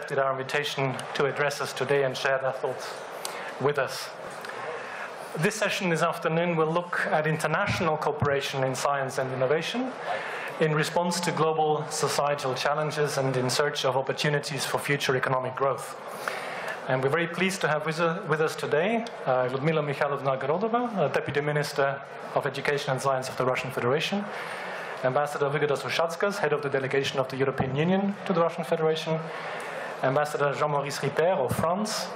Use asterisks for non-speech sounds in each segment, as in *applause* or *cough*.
accepted our invitation to address us today and share their thoughts with us. This session this afternoon will look at international cooperation in science and innovation in response to global societal challenges and in search of opportunities for future economic growth. And we're very pleased to have with, us today uh, Ludmila Mikhailovna Ogorodova, uh, Deputy Minister of Education and Science of the Russian Federation, Ambassador Vygaudas Ušackas, Head of the Delegation of the European Union to the Russian Federation, Ambassador Jean-Maurice Ripert of France,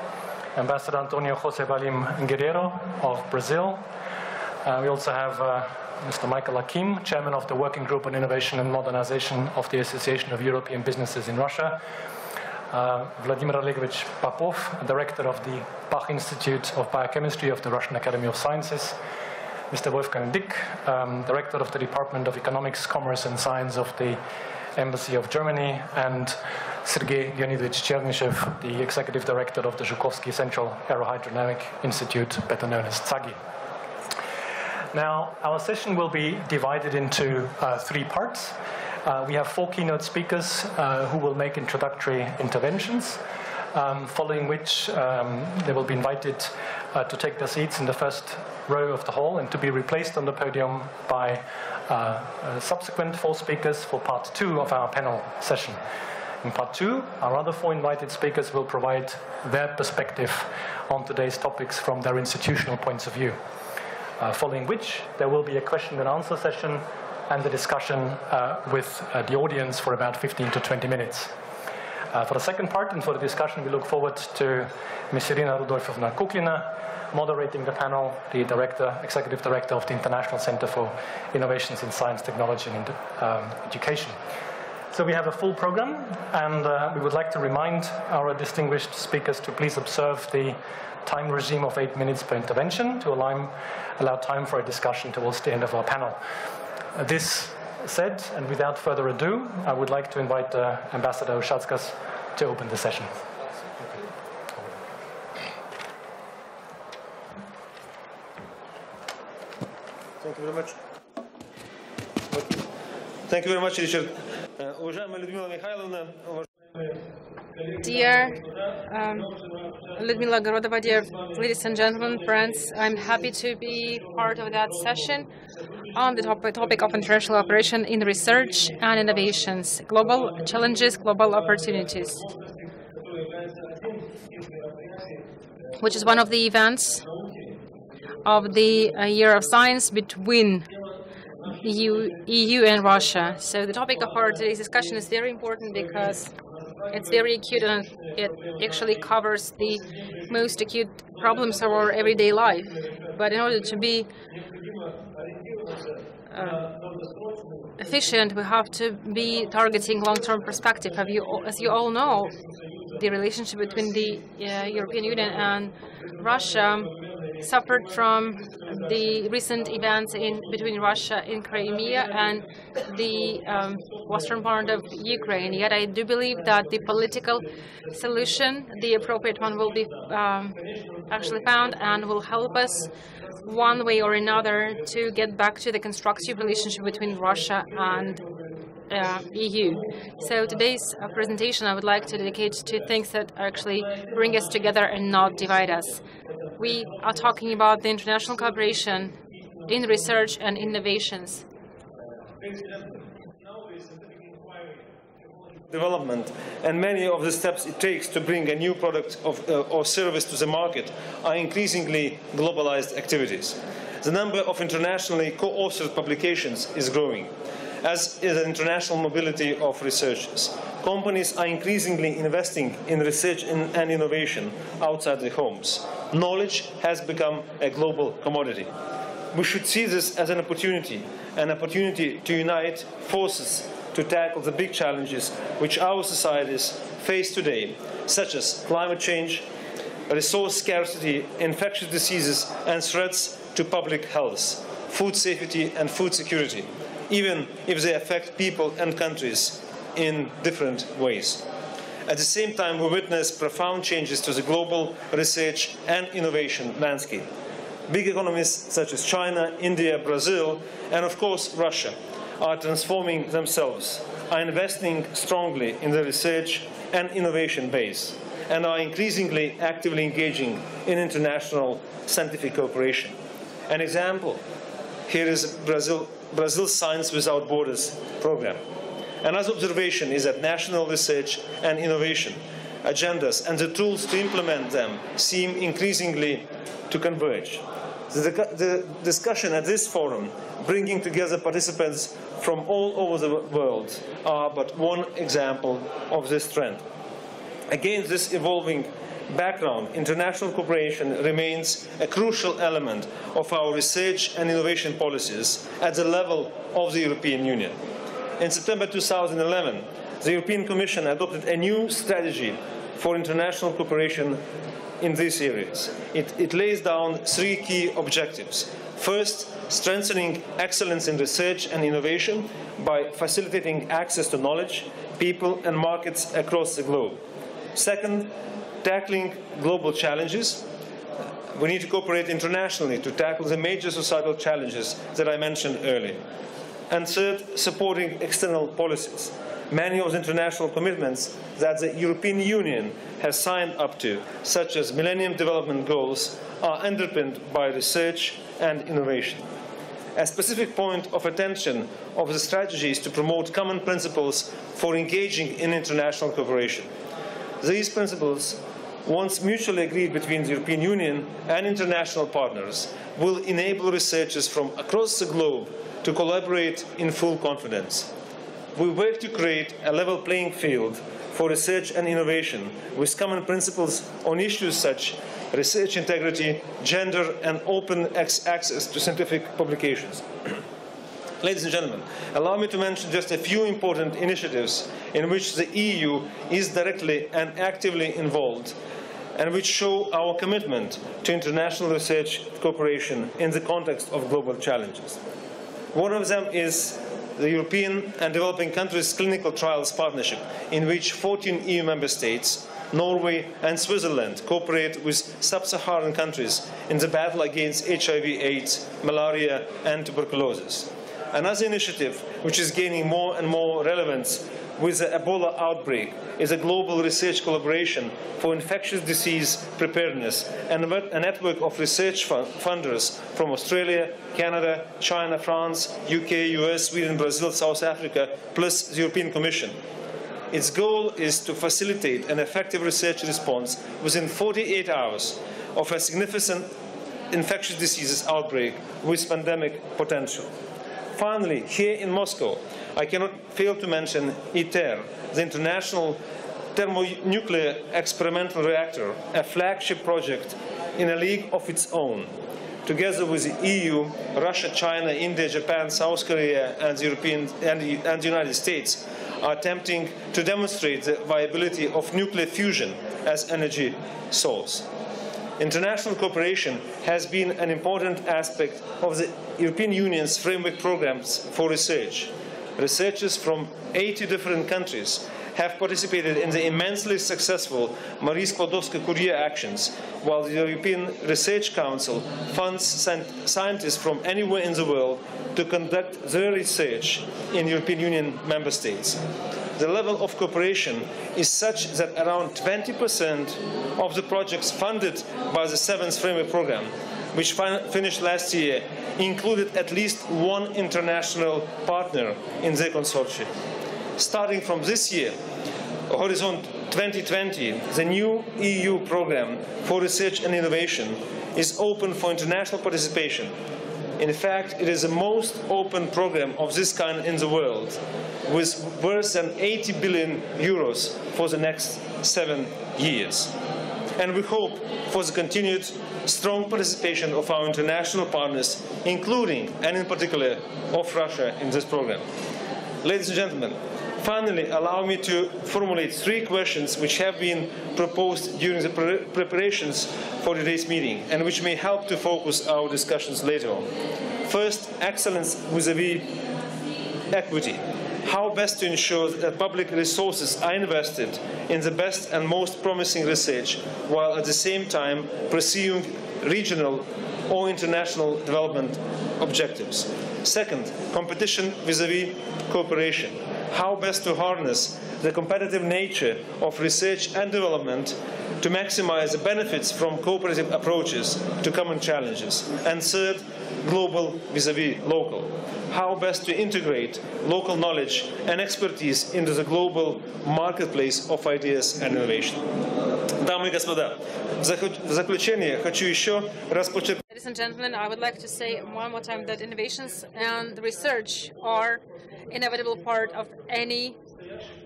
Ambassador Antonio Jose Vallim Guerreiro of Brazil. Uh, we also have uh, Mr. Michael Akim, Chairman of the Working Group on Innovation and Modernization of the Association of European Businesses in Russia, uh, Vladimir Olegovich Popov, Director of the Bach Institute of Biochemistry of the Russian Academy of Sciences, Mr. Wolfgang Dik, um, Director of the Department of Economics, Commerce and Science of the Embassy of Germany, and Sergei Leonidovich Chernyshev, the Executive Director of the Zhukovsky Central Aerohydrodynamic Institute, better known as TSAGI. Now, our session will be divided into uh, three parts. Uh, we have four keynote speakers uh, who will make introductory interventions, um, following which um, they will be invited uh, to take their seats in the first row of the hall and to be replaced on the podium by uh, subsequent four speakers for part two of our panel session. In part two, our other four invited speakers will provide their perspective on today's topics from their institutional points of view. Uh, following which, there will be a question and answer session and a discussion uh, with uh, the audience for about 15 to 20 minutes. Uh, for the second part and for the discussion, we look forward to Ms. Irina Rudolfovna Kuklina, moderating the panel, the director, executive director of the International Center for Innovations in Science, Technology and um, Education. So we have a full program, and uh, we would like to remind our distinguished speakers to please observe the time regime of eight minutes per intervention to allow, allow time for a discussion towards the end of our panel. Uh, this said, and without further ado, I would like to invite uh, Ambassador Ušackas to open the session. Thank you very much. Thank you very much, Richard. Dear um, Ludmila Ogorodova, dear ladies and gentlemen, friends, I'm happy to be part of that session on the topic of international cooperation in research and innovations, global challenges, global opportunities, which is one of the events of the uh, Year of Science between EU, EU and Russia. So the topic of our today's discussion is very important because it's very acute and it actually covers the most acute problems of our everyday life. But in order to be uh, efficient, we have to be targeting long-term perspective. As you all know, the relationship between the uh, European Union and Russia suffered from the recent events in between Russia and Crimea and the um, western part of Ukraine. Yet I do believe that the political solution, the appropriate one, will be um, actually found and will help us one way or another to get back to the constructive relationship between Russia and uh, EU. So today's presentation I would like to dedicate to things that actually bring us together and not divide us. We are talking about the international cooperation in research and innovations. development and many of the steps it takes to bring a new product of, uh, or service to the market are increasingly globalized activities. The number of internationally co-authored publications is growing as is the international mobility of researchers. Companies are increasingly investing in research and innovation outside their homes. Knowledge has become a global commodity. We should see this as an opportunity, an opportunity to unite forces to tackle the big challenges which our societies face today, such as climate change, resource scarcity, infectious diseases, and threats to public health, food safety, and food security even if they affect people and countries in different ways. At the same time, we witness profound changes to the global research and innovation landscape. Big economies such as China, India, Brazil, and of course Russia are transforming themselves, are investing strongly in the research and innovation base and are increasingly actively engaging in international scientific cooperation. An example here is Brazil, Brazil's Science Without Borders program. Another observation is that national research and innovation agendas and the tools to implement them seem increasingly to converge. The, the, discussion at this forum, bringing together participants from all over the world, are but one example of this trend. Against this evolving background, international cooperation remains a crucial element of our research and innovation policies at the level of the European Union. In September 2011, the European Commission adopted a new strategy for international cooperation in these areas. It, it, lays down three key objectives. First, strengthening excellence in research and innovation by facilitating access to knowledge, people, and markets across the globe. Second, tackling global challenges. We need to cooperate internationally to tackle the major societal challenges that I mentioned earlier. And third, supporting external policies. Many of the international commitments that the European Union has signed up to, such as Millennium Development Goals, are underpinned by research and innovation. A specific point of attention of the strategy is to promote common principles for engaging in international cooperation. These principles, once mutually agreed between the European Union and international partners, will enable researchers from across the globe to collaborate in full confidence. We work to create a level playing field for research and innovation with common principles on issues such as research integrity, gender, and open access to scientific publications. *clears throat* Ladies and gentlemen, allow me to mention just a few important initiatives in which the EU is directly and actively involved and which show our commitment to international research cooperation in the context of global challenges. One of them is the European and developing countries clinical trials partnership, in which 14 EU member states, Norway and Switzerland cooperate with sub-Saharan countries in the battle against HIV, AIDS, malaria and tuberculosis. Another initiative which is gaining more and more relevance with the Ebola outbreak is a global research collaboration for infectious disease preparedness and a network of research funders from Australia, Canada, China, France, UK, US, Sweden, Brazil, South Africa, plus the European Commission. Its goal is to facilitate an effective research response within 48 hours of a significant infectious diseases outbreak with pandemic potential. Finally, here in Moscow, I cannot fail to mention ITER, the International Thermonuclear Experimental Reactor, a flagship project in a league of its own. Together with the EU, Russia, China, India, Japan, South Korea, and the, European, and and the United States are attempting to demonstrate the viability of nuclear fusion as energy source. International cooperation has been an important aspect of the European Union's framework programs for research. Researchers from 80 different countries have participated in the immensely successful Marie Skłodowska-Curie actions, while the European Research Council funds scientists from anywhere in the world to conduct their research in European Union member states the level of cooperation is such that around 20% of the projects funded by the seventh framework program, which fin finished last year, included at least one international partner in the consortium. Starting from this year, Horizon 2020, the new EU program for research and innovation, is open for international participation in fact, it is the most open program of this kind in the world, with worth than 80 billion euros for the next seven years. And we hope for the continued strong participation of our international partners, including and in particular of Russia in this program. Ladies and gentlemen, Finally, allow me to formulate three questions which have been proposed during the pre preparations for today's meeting and which may help to focus our discussions later on. First, excellence vis-à-vis -vis equity. How best to ensure that public resources are invested in the best and most promising research while at the same time pursuing regional or international development objectives. Second, competition vis-à-vis -vis cooperation how best to harness the competitive nature of research and development to maximize the benefits from cooperative approaches to common challenges. And third, global vis-a-vis local. How best to integrate local knowledge and expertise into the global marketplace of ideas and innovation. Дамы и господа, в заключение хочу еще раз подчеркнуть. Ladies and gentlemen, I would like to say one more time that innovations and research are inevitable part of any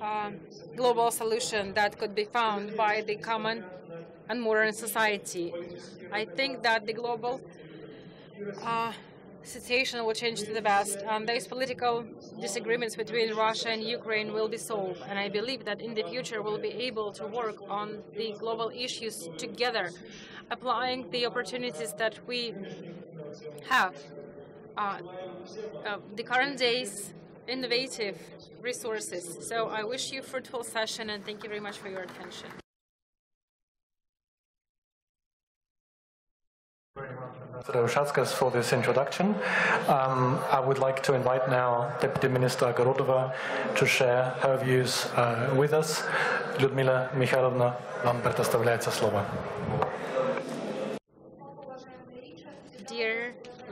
uh, global solution that could be found by the common and modern society. I think that the global uh, situation will change to the best, and those political disagreements between Russia and Ukraine will be solved. And I believe that in the future we'll be able to work on the global issues together, applying the opportunities that we have. Uh, uh, the current day's innovative resources. So I wish you a fruitful session and thank you very much for your attention. Ambassador Ušackas for this introduction. Um, I would like to invite now Deputy Minister Ogorodova to share her views uh, with us. Людмила Михайловна, вам предоставляется слово.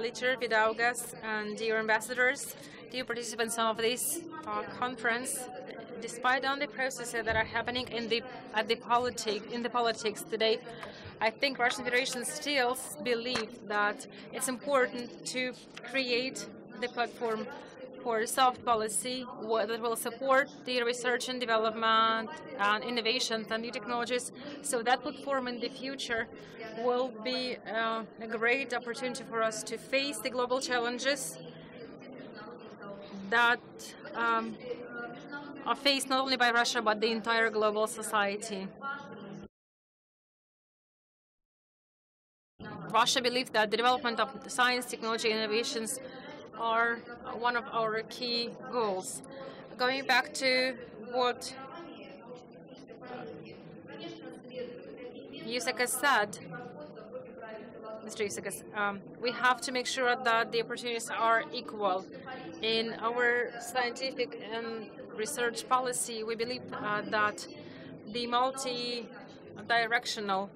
Licher Vygaudas and dear ambassadors, dear participants of this uh, conference, despite all the processes that are happening in the at the in the politics today, I think Russian Federation still believes that it's important to create the platform for soft policy that will support the research and development and innovations and new technologies. So that platform in the future will be uh, a great opportunity for us to face the global challenges that um, are faced not only by Russia but the entire global society. Russia believes that the development of science, technology, and innovations are one of our key goals. Going back to what Yusaka said, Mr. Yusakas, um, we have to make sure that the opportunities are equal. In our scientific and research policy, we believe uh, that the multi-directional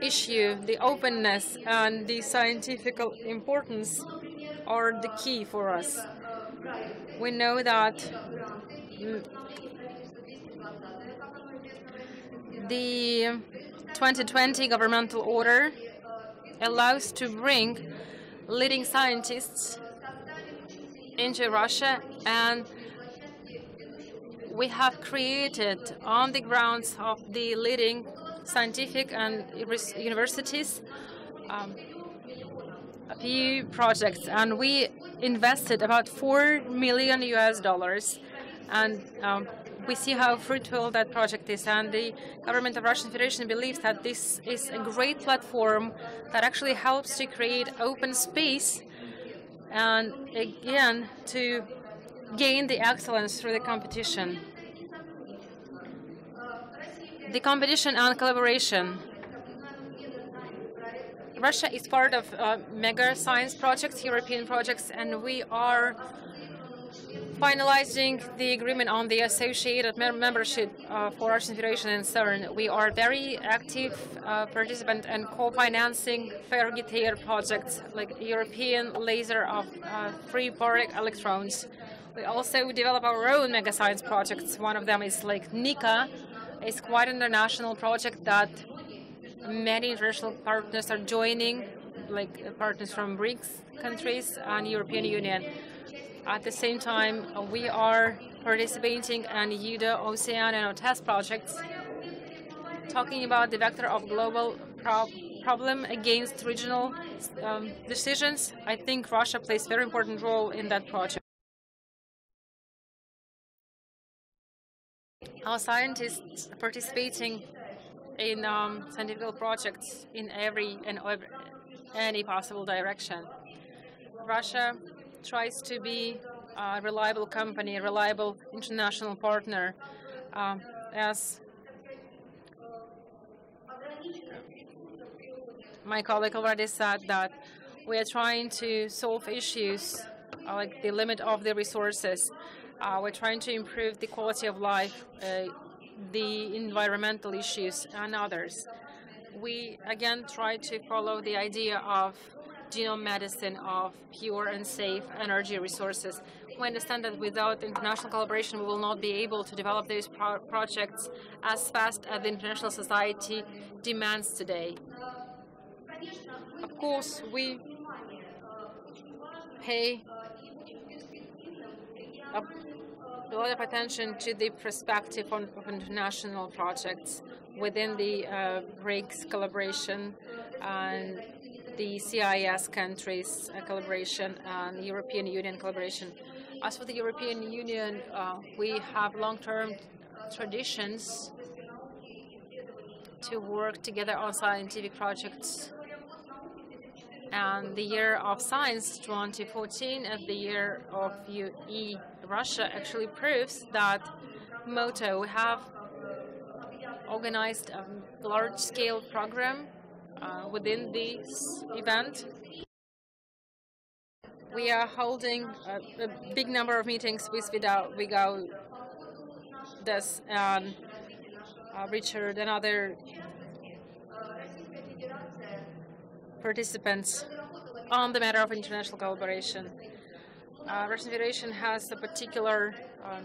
issue, the openness and the scientific importance are the key for us. We know that mm, the 2020 governmental order allows to bring leading scientists into Russia and we have created on the grounds of the leading scientific and universities um, a few projects. And we invested about 4 million US dollars. And um, we see how fruitful that project is. And the government of Russian Federation believes that this is a great platform that actually helps to create open space and again to gain the excellence through the competition. The competition and collaboration. Russia is part of uh, mega science projects, European projects, and we are finalizing the agreement on the associated membership uh, for Russian Federation and CERN. We are very active uh, participant and co-financing Fergitair projects like European laser of uh, free baric electrons. We also develop our own mega science projects. One of them is like NICA. It's quite an international project that many international partners are joining, like partners from BRICS countries and European Union. At the same time, uh, we are participating in EUDA, OCEAN, and OTES projects, talking about the vector of global pro problem against regional um, decisions. I think Russia plays a very important role in that project. Our scientists participating in um, scientific projects in every and any possible direction. Russia tries to be a reliable company, a reliable international partner, uh, as my colleague already said that we are trying to solve issues uh, like the limit of the resources Uh, we're trying to improve the quality of life, uh, the environmental issues, and others. We again try to follow the idea of genome medicine, of pure and safe energy resources. We understand that without international collaboration, we will not be able to develop those pro projects as fast as the international society demands today. Of course, we pay a, lot of attention to the perspective on, of international projects within the uh, BRICS collaboration and the CIS countries uh, collaboration and European Union collaboration. As for the European Union, uh, we have long-term traditions to work together on scientific projects. And the year of science 2014 and the year of UE Russia actually proves that MOTO have organized a large-scale program uh, within this event. We are holding a, a big number of meetings with Vidal, Vigao, Des, and uh, Richard, and other participants on the matter of international collaboration. Uh, Russian Federation has a particular um,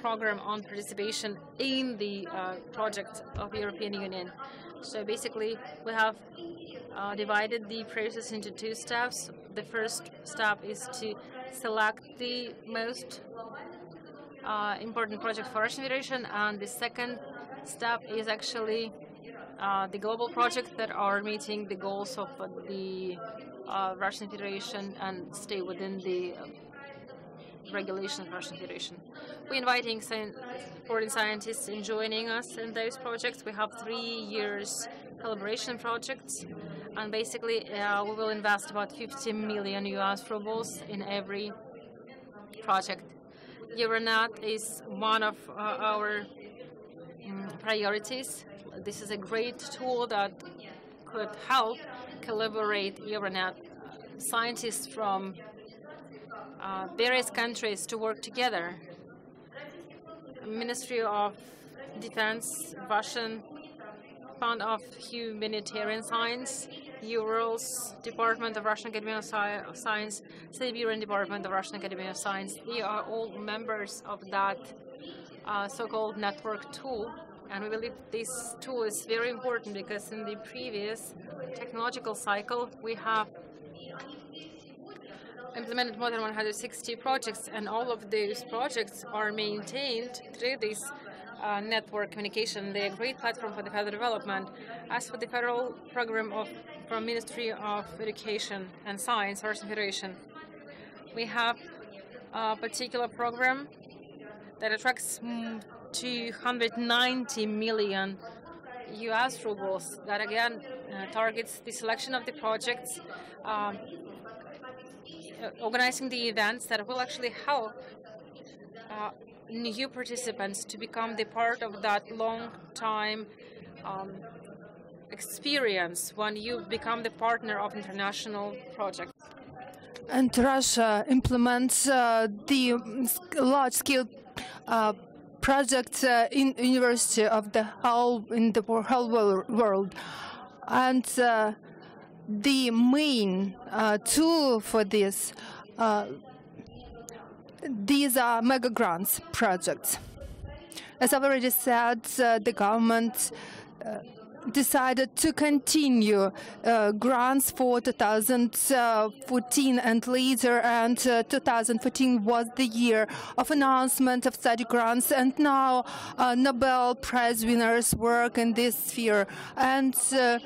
program on participation in the uh, project of the European Union. So basically, we have uh, divided the process into two steps. The first step is to select the most uh, important project for Russian Federation, and the second step is actually uh, the global projects that are meeting the goals of the uh, Russian Federation and stay within the regulations of Russian Federation. We're inviting foreign scientists in joining us in those projects. We have three years collaboration projects, and basically uh, we will invest about 50 million US rubles in every project. Euronet is one of uh, our um, priorities. This is a great tool that could help collaborate Euronet scientists from uh, various countries to work together. Ministry of Defense, Russian Fund of Humanitarian Science, Urals Department of Russian Academy of Science, Siberian Department of Russian Academy of Science. They are all members of that uh, so-called network tool. And we believe this tool is very important because in the previous technological cycle, we have implemented more than 160 projects, and all of those projects are maintained through this uh, network communication. A great platform for the further development. As for the federal program of from Ministry of Education and Science, Russian Federation, we have a particular program that attracts 290 million US rubles that again uh, targets the selection of the projects um, uh, organizing the events that will actually help uh, new participants to become the part of that long time um, experience when you become the partner of international projects. And Russia implements uh, the large-scale uh, projects uh, in university of the whole in the whole world, and uh, the main uh, tool for this. Uh, these are mega grants projects. As I've already said, uh, the government uh, decided to continue uh, grants for 2014 and later, and uh, 2014 was the year of announcement of study grants, and now uh, Nobel Prize winners work in this sphere. And uh,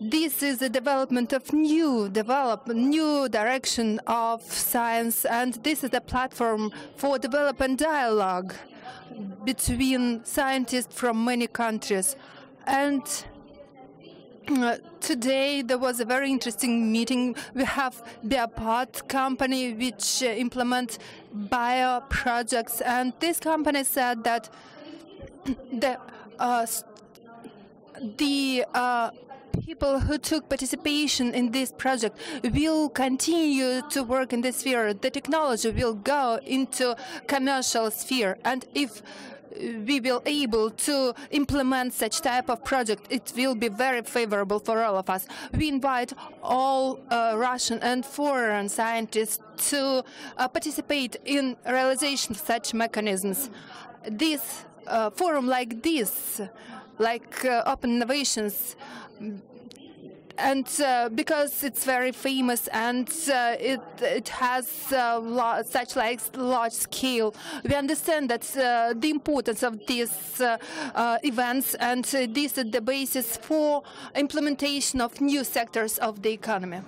this is the development of new development, new direction of science, and this is a platform for development dialogue between scientists from many countries. And uh, today there was a very interesting meeting. We have Biopod company which uh, implement bio projects, and this company said that the uh, the uh, people who took participation in this project will continue to work in this sphere. The technology will go into commercial sphere, and if we will able to implement such type of project, it will be very favorable for all of us. We invite all uh, Russian and foreign scientists to uh, participate in realization of such mechanisms. This uh, forum like this, like uh, Open Innovations, and uh, because it's very famous and uh, it it has uh, such like large scale, we understand that uh, the importance of these uh, uh, events and this is the basis for implementation of new sectors of the economy.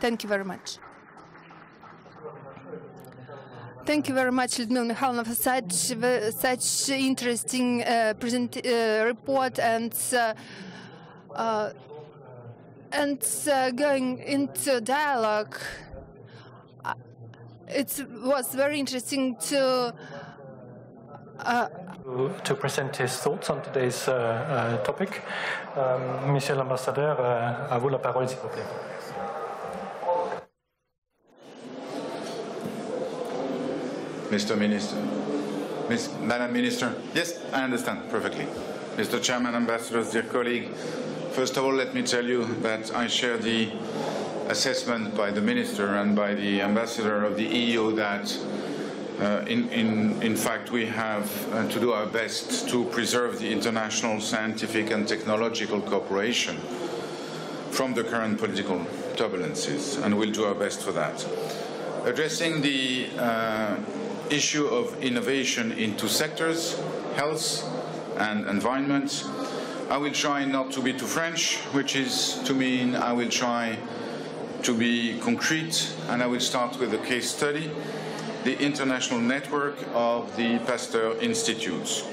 Thank you very much. Thank you very much, Lyudmila Mikhailova, for such such interesting present report and and uh, going into dialogue, uh, it was very interesting to. Uh, to present his thoughts on today's uh, uh, topic. Um, Monsieur l'ambassadeur, uh, à vous la parole, s'il vous plaît. Mr. Minister, Ms. Madam Minister, yes, I understand perfectly. Mr. Chairman, ambassadors, dear colleague, First of all, let me tell you that I share the assessment by the Minister and by the Ambassador of the EU that uh, in, in, in, fact, we have uh, to do our best to preserve the international scientific and technological cooperation from the current political turbulences, and we'll do our best for that. Addressing the uh, issue of innovation in two sectors, health and environment, I will try not to be too French, which is to mean I will try to be concrete, and I will start with a case study, the international network of the Pasteur Institutes.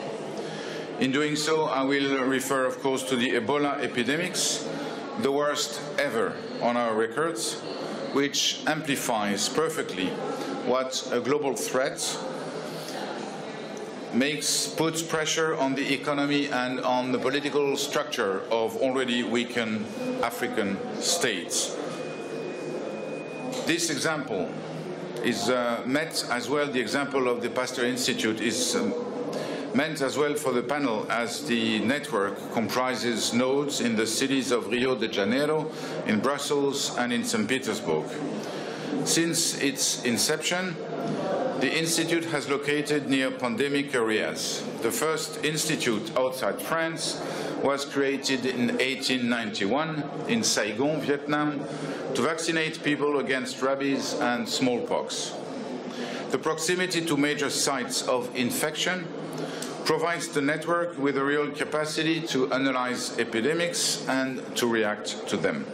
In doing so, I will refer, of course, to the Ebola epidemics, the worst ever on our records, which amplifies perfectly what a global threat makes puts pressure on the economy and on the political structure of already weakened African states. This example is uh, met as well, the example of the Pasteur Institute is um, meant as well for the panel as the network comprises nodes in the cities of Rio de Janeiro, in Brussels and in St. Petersburg. Since its inception, the institute has located near pandemic areas. The first institute outside France was created in 1891 in Saigon, Vietnam, to vaccinate people against rabies and smallpox. The proximity to major sites of infection provides the network with a real capacity to analyze epidemics and to react to them.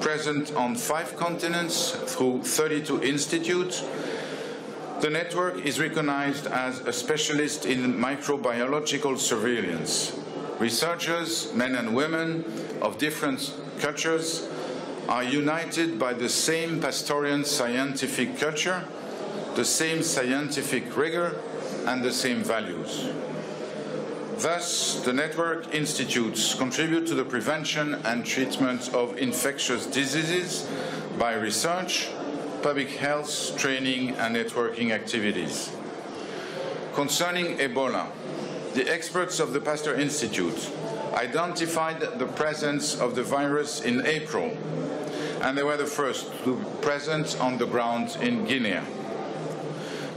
Present on five continents through 32 institutes, the network is recognized as a specialist in microbiological surveillance. Researchers, men and women of different cultures, are united by the same Pasteurian scientific culture, the same scientific rigor, and the same values. Thus, the network institutes contribute to the prevention and treatment of infectious diseases by research, public health, training and networking activities. Concerning Ebola, the experts of the Pasteur Institute identified the presence of the virus in April, and they were the first to be present on the ground in Guinea.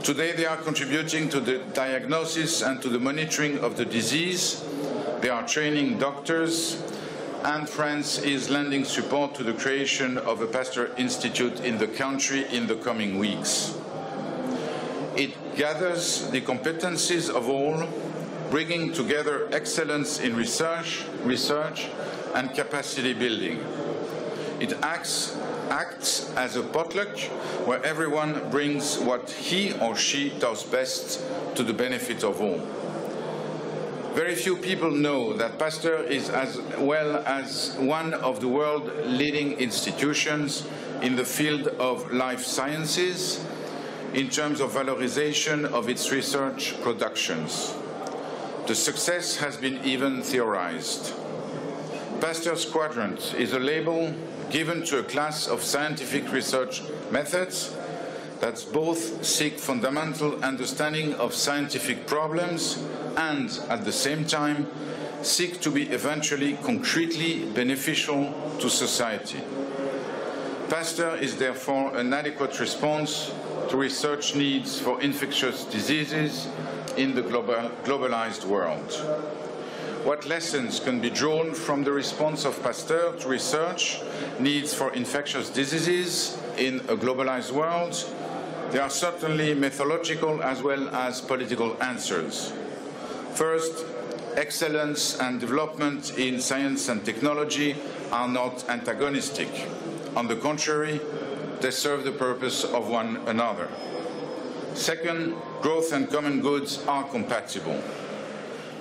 Today they are contributing to the diagnosis and to the monitoring of the disease. They are training doctors, and France is lending support to the creation of a Pasteur Institute in the country in the coming weeks. It gathers the competencies of all, bringing together excellence in research, research and capacity building. It acts, acts as a potluck where everyone brings what he or she does best to the benefit of all. Very few people know that Pasteur is as well as one of the world leading institutions in the field of life sciences in terms of valorization of its research productions. The success has been even theorized. Pasteur's Quadrant is a label given to a class of scientific research methods that both seek fundamental understanding of scientific problems and, at the same time, seek to be eventually concretely beneficial to society. Pasteur is therefore an adequate response to research needs for infectious diseases in the global, globalized world. What lessons can be drawn from the response of Pasteur to research needs for infectious diseases in a globalized world? There are certainly methodological as well as political answers. First, excellence and development in science and technology are not antagonistic. On the contrary, they serve the purpose of one another. Second, growth and common goods are compatible.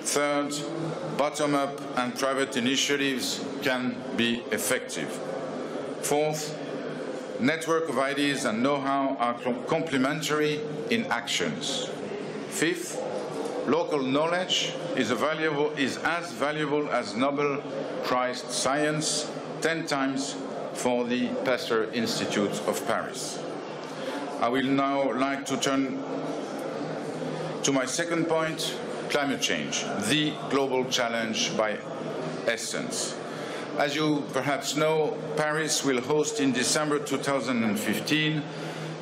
Third, bottom-up and private initiatives can be effective. Fourth, network of ideas and know-how are complementary in actions. Fifth, local knowledge is, valuable, is as valuable as Nobel Prize science, 10 times for the Pasteur Institute of Paris. I will now like to turn to my second point, climate change, the global challenge by essence. As you perhaps know, Paris will host in December 2015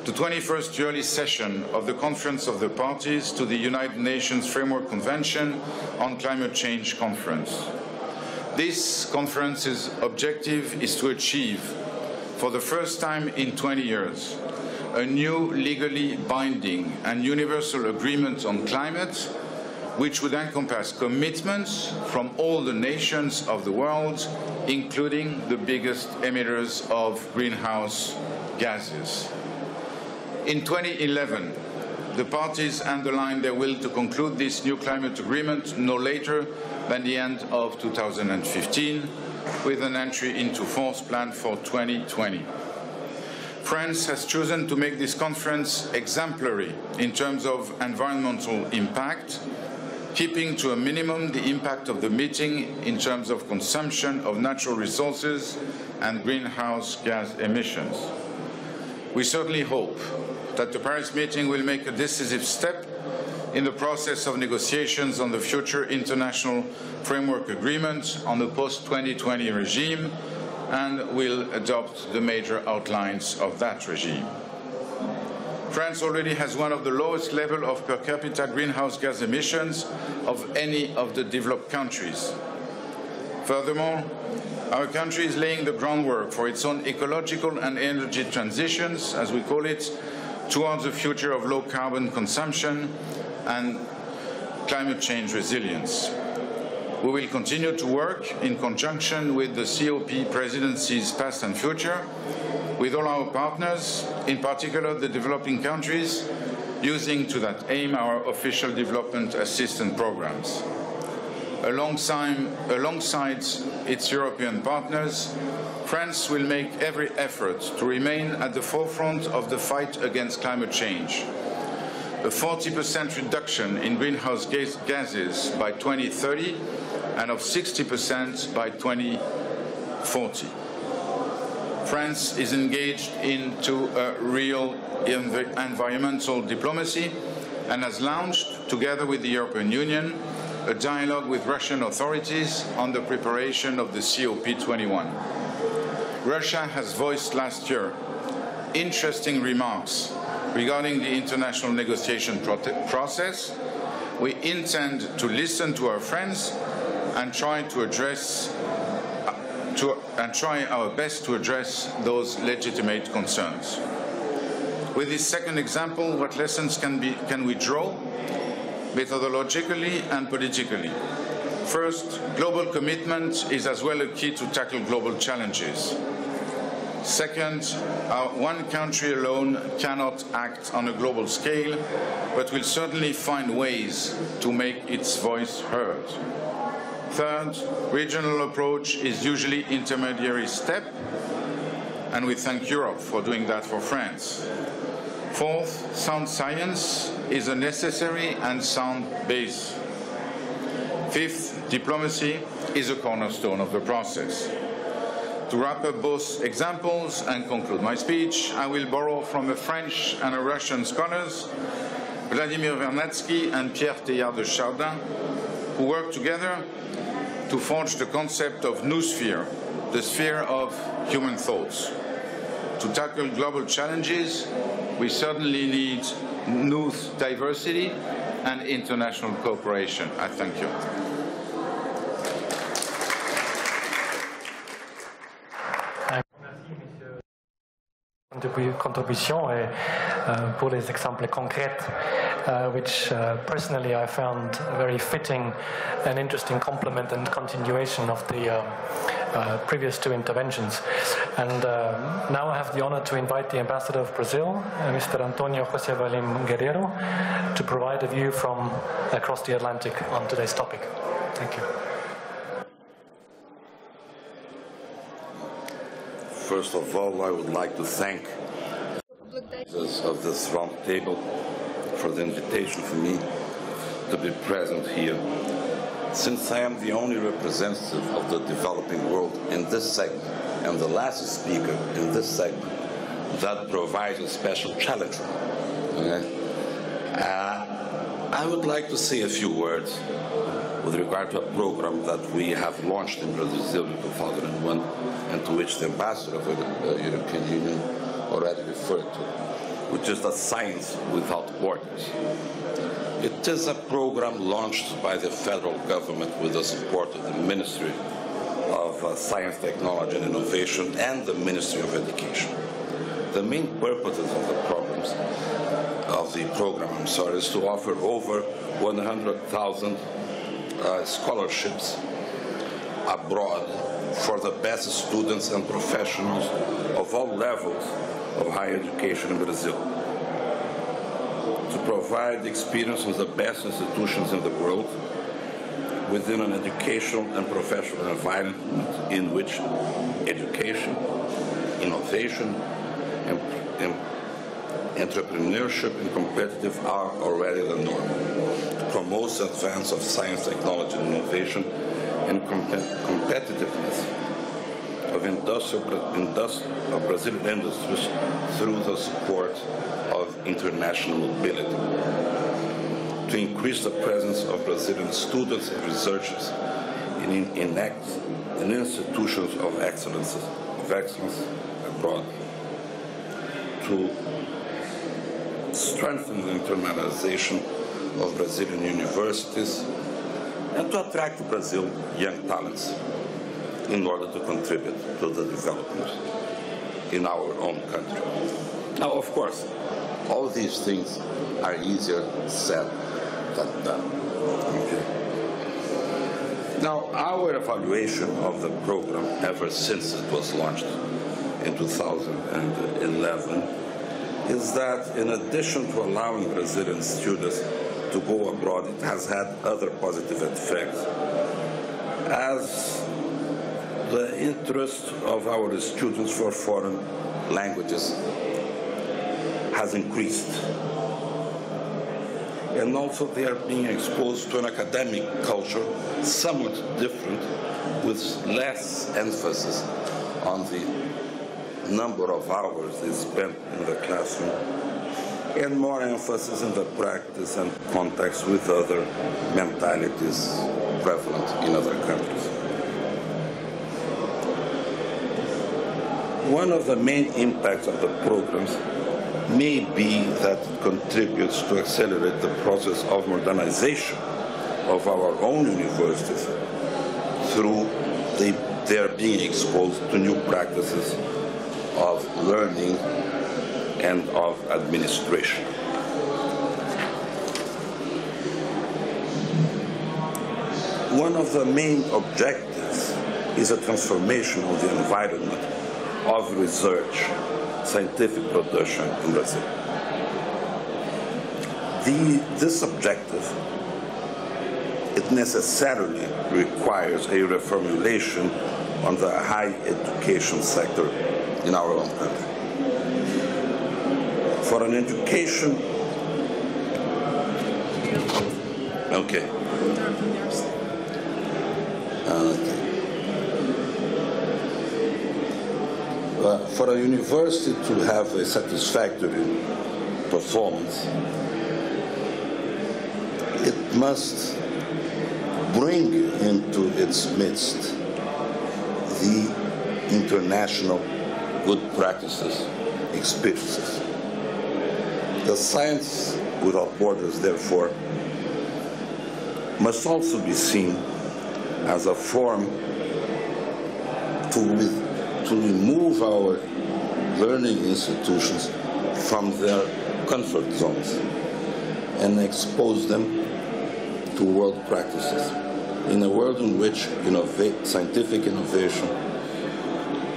the 21st yearly session of the Conference of the Parties to the United Nations Framework Convention on Climate Change Conference. This conference's objective is to achieve, for the first time in 20 years, a new legally binding and universal agreement on climate, which would encompass commitments from all the nations of the world, including the biggest emitters of greenhouse gases. In 2011, the parties underlined their will to conclude this new climate agreement no later than the end of 2015, with an entry into force planned for 2020. France has chosen to make this conference exemplary in terms of environmental impact, keeping to a minimum the impact of the meeting in terms of consumption of natural resources and greenhouse gas emissions. We certainly hope that the Paris meeting will make a decisive step in the process of negotiations on the future international framework agreement on the post-2020 regime and will adopt the major outlines of that regime. France already has one of the lowest level of per capita greenhouse gas emissions of any of the developed countries. Furthermore, our country is laying the groundwork for its own ecological and energy transitions, as we call it, towards a future of low carbon consumption and climate change resilience. We will continue to work in conjunction with the COP presidencies past and future, with all our partners, in particular the developing countries, using to that aim our official development assistance programs alongside, alongside its European partners, France will make every effort to remain at the forefront of the fight against climate change. A 40% reduction in greenhouse gas gases by 2030 and of 60% by 2040. France is engaged into a real env environmental diplomacy and has launched, together with the European Union, a dialogue with Russian authorities on the preparation of the COP21. Russia has voiced last year interesting remarks regarding the international negotiation process. We intend to listen to our friends and try to address to, and try our best to address those legitimate concerns. With this second example, what lessons can, be, can we draw methodologically and politically. First, global commitment is as well a key to tackle global challenges. Second, our one country alone cannot act on a global scale, but will certainly find ways to make its voice heard. Third, regional approach is usually intermediary step, and we thank Europe for doing that for France. Fourth, sound science is a necessary and sound base. Fifth, diplomacy is a cornerstone of the process. To wrap up both examples and conclude my speech, I will borrow from a French and a Russian scholars, Vladimir Vernadsky and Pierre Teilhard de Chardin, who worked together to forge the concept of new sphere, the sphere of human thoughts. To tackle global challenges, we certainly need new diversity and international cooperation. I thank you. Contribution et uh, pour les exemples concrets, uh, which uh, personally I found very fitting and interesting complement and continuation of the um, uh, previous two interventions. And uh, now I have the honor to invite the Ambassador of Brazil, uh, Mr. Antonio José Vallim Guerreiro, to provide a view from across the Atlantic on today's topic. Thank you. First of all, I would like to thank of this round table for the invitation for me to be present here. Since I am the only representative of the developing world in this segment and the last speaker in this segment, that provides a special challenge. Okay? Uh, I would like to say a few words with regard to a program that we have launched in Brazil in 2001 and to which the ambassador of the uh, European Union already referred to, which is the Science Without Borders. It is a program launched by the federal government with the support of the Ministry of uh, Science, Technology and Innovation and the Ministry of Education. The main purposes of the programs of the program, I'm sorry, is to offer over 100,000 uh, scholarships abroad for the best students and professionals of all levels of higher education in Brazil. To provide experience with the best institutions in the world within an educational and professional environment in which education, innovation, and, and entrepreneurship and competitive are already the norm. Promotes the advance of science, technology, and innovation and com competitiveness of industrial, of Brazilian industries through the support of international mobility. To increase the presence of Brazilian students and researchers in, in, in, in institutions of excellence, of excellence abroad. To strengthen the internalization of Brazilian universities and to attract Brazil young talents in order to contribute to the development in our own country. Now, of course, all these things are easier said than done. Okay. Now, our evaluation of the program ever since it was launched in 2011 is that in addition to allowing Brazilian students to go abroad, it has had other positive effects. As the interest of our students for foreign languages has increased. And also they are being exposed to an academic culture somewhat different with less emphasis on the number of hours they spend in the classroom and more emphasis in the practice and contacts with other mentalities prevalent in other countries. One of the main impacts of the programs may be that it contributes to accelerate the process of modernization of our own universities through the, their being exposed to new practices of learning and of administration. One of the main objectives is a transformation of the environment of research, scientific production in Brazil. The, this objective, it necessarily requires a reformulation on the high education sector in our own country. For an education, okay. Uh, for a university to have a satisfactory performance, it must bring into its midst the international good practices, experiences. The science without borders, therefore, must also be seen as a form to, to remove our learning institutions from their comfort zones and expose them to world practices. In a world in which innova- scientific innovation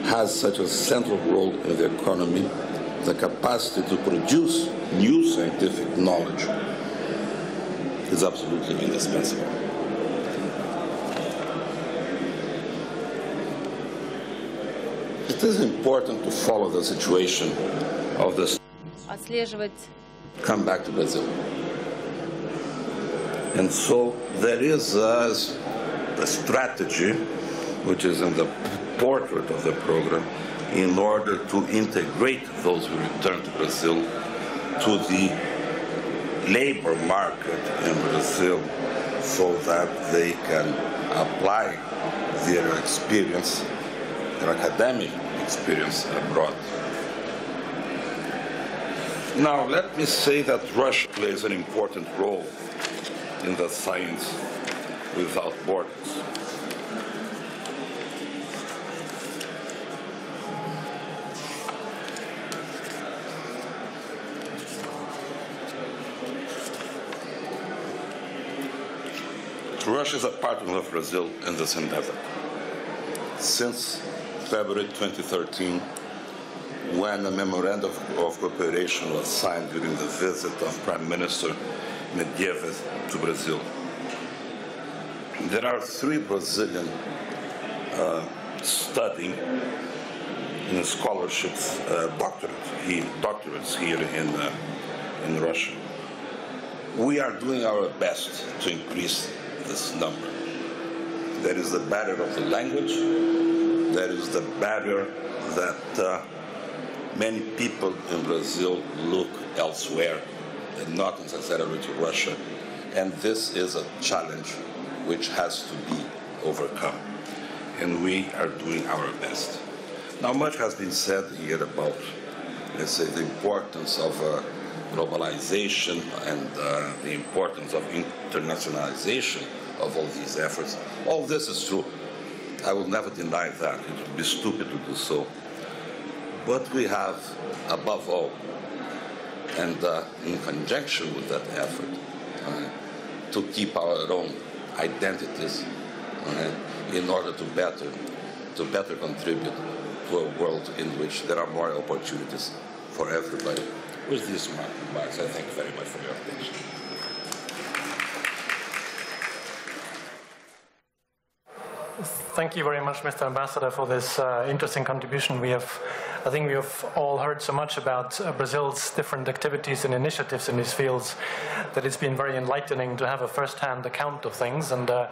has such a central role in the economy, the capacity to produce new scientific knowledge is absolutely indispensable. It is important to follow the situation of the Отслеживать come back to Brazil. And so there is a, a strategy, which is in the portrait of the program, in order to integrate those who return to Brazil to the labor market in Brazil so that they can apply their experience, their academic experience abroad. Now, let me say that Russia plays an important role in the science without borders. Russia is a partner of Brazil in this endeavor. Since February 2013, when a memorandum of cooperation was signed during the visit of Prime Minister Medvedev to Brazil. There are three Brazilian uh, studying in scholarships, uh, doctorate, here, doctorates here in, uh, in Russia. We are doing our best to increase this number. There is the barrier of the language, there is the barrier that uh, many people in Brazil look elsewhere and not necessarily to Russia. And this is a challenge which has to be overcome. And we are doing our best. Now, much has been said here about, let's say, the importance of uh, globalization and uh, the importance of internationalization of all these efforts. All this is true. I will never deny that. It would be stupid to do so. But we have, above all, and uh, in conjunction with that effort, uh, to keep our own identities uh, in order to better, to better contribute to a world in which there are more opportunities for everybody. With these remarks, I thank you very much for your attention. Thank you very much, Mr. Ambassador, for this uh, interesting contribution. We have, I think, we have all heard so much about uh, Brazil's different activities and initiatives in these fields that it's been very enlightening to have a first-hand account of things. And uh,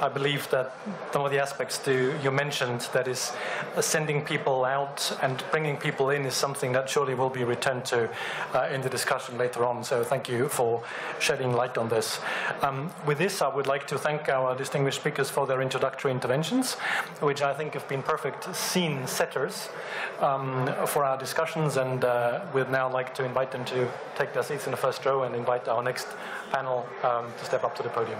I believe that some of the aspects to, you mentioned, that is uh, sending people out and bringing people in, is something that surely will be returned to uh, in the discussion later on. So thank you for shedding light on this. Um, with this, I would like to thank our distinguished speakers for their introductory interventions which I think have been perfect scene setters um, for our discussions. And uh, we'd now like to invite them to take their seats in the first row and invite our next panel um, to step up to the podium.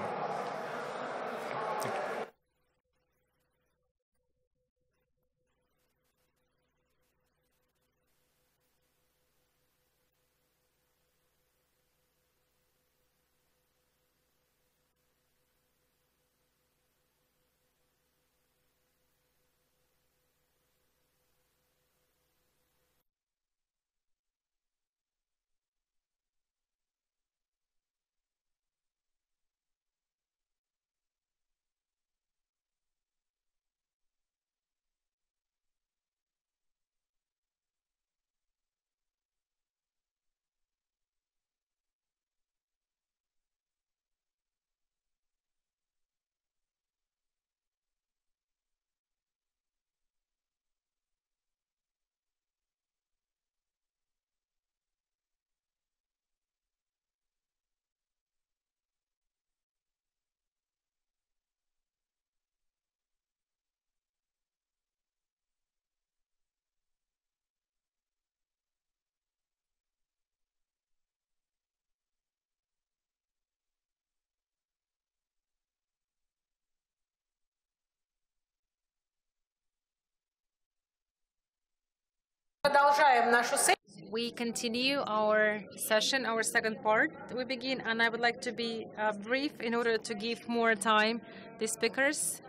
We continue our session, our second part. We begin, and I would like to be uh, brief in order to give more time the speakers,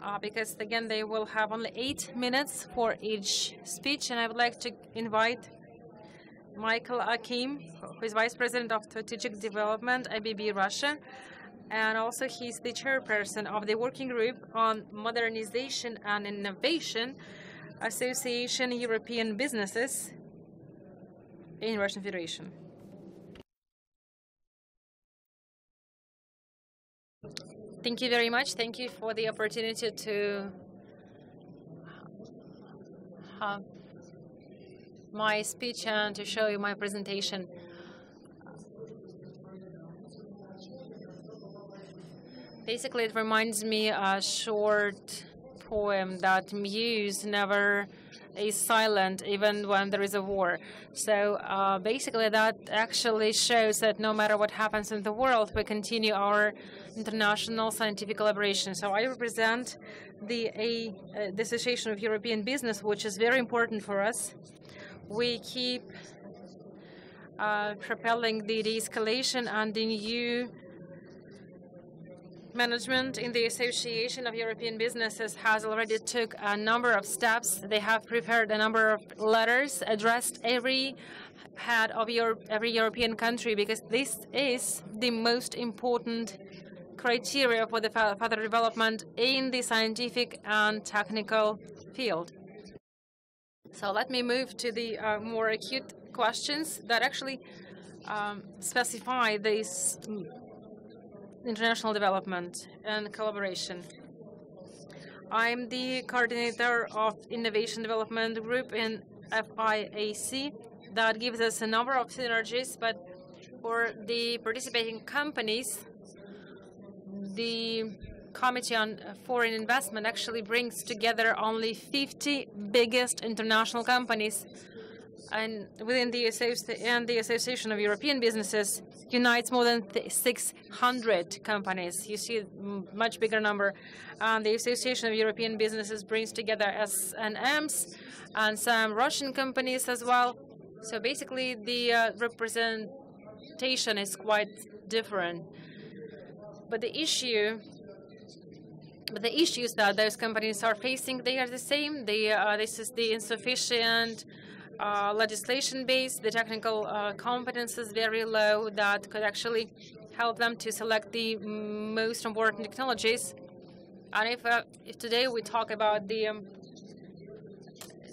uh, because again they will have only eight minutes for each speech, and I would like to invite Michael Akim, who is Vice President of Strategic Development, ABB Russia, and also he's the chairperson of the Working Group on Modernization and Innovation, Association European Businesses in Russian Federation. Thank you very much. Thank you for the opportunity to have my speech and to show you my presentation. Basically, it reminds me a short poem that muse never is silent even when there is a war. So uh, basically, that actually shows that no matter what happens in the world, we continue our international scientific collaboration. So I represent the, a, uh, the Association of European Business, which is very important for us. We keep uh, propelling the de-escalation and the new management in the Association of European Businesses has already took a number of steps. They have prepared a number of letters addressed every head of Europe, every European country because this is the most important criteria for the further development in the scientific and technical field. So let me move to the uh, more acute questions that actually um, specify these international development and collaboration. I'm the coordinator of Innovation Development Group in FIAC. That gives us a number of synergies, but for the participating companies, the Committee on Foreign Investment actually brings together only 50 biggest international companies and within the, and the Association of European Businesses unites more than 600 companies. You see much bigger number. And the Association of European Businesses brings together S&Ms and some Russian companies as well. So basically, the uh, representation is quite different. But the issue but the issues that those companies are facing, they are the same. They, uh, this is the insufficient uh, legislation base, the technical uh, competence is very low that could actually help them to select the most important technologies. And if, uh, if today we talk about the um,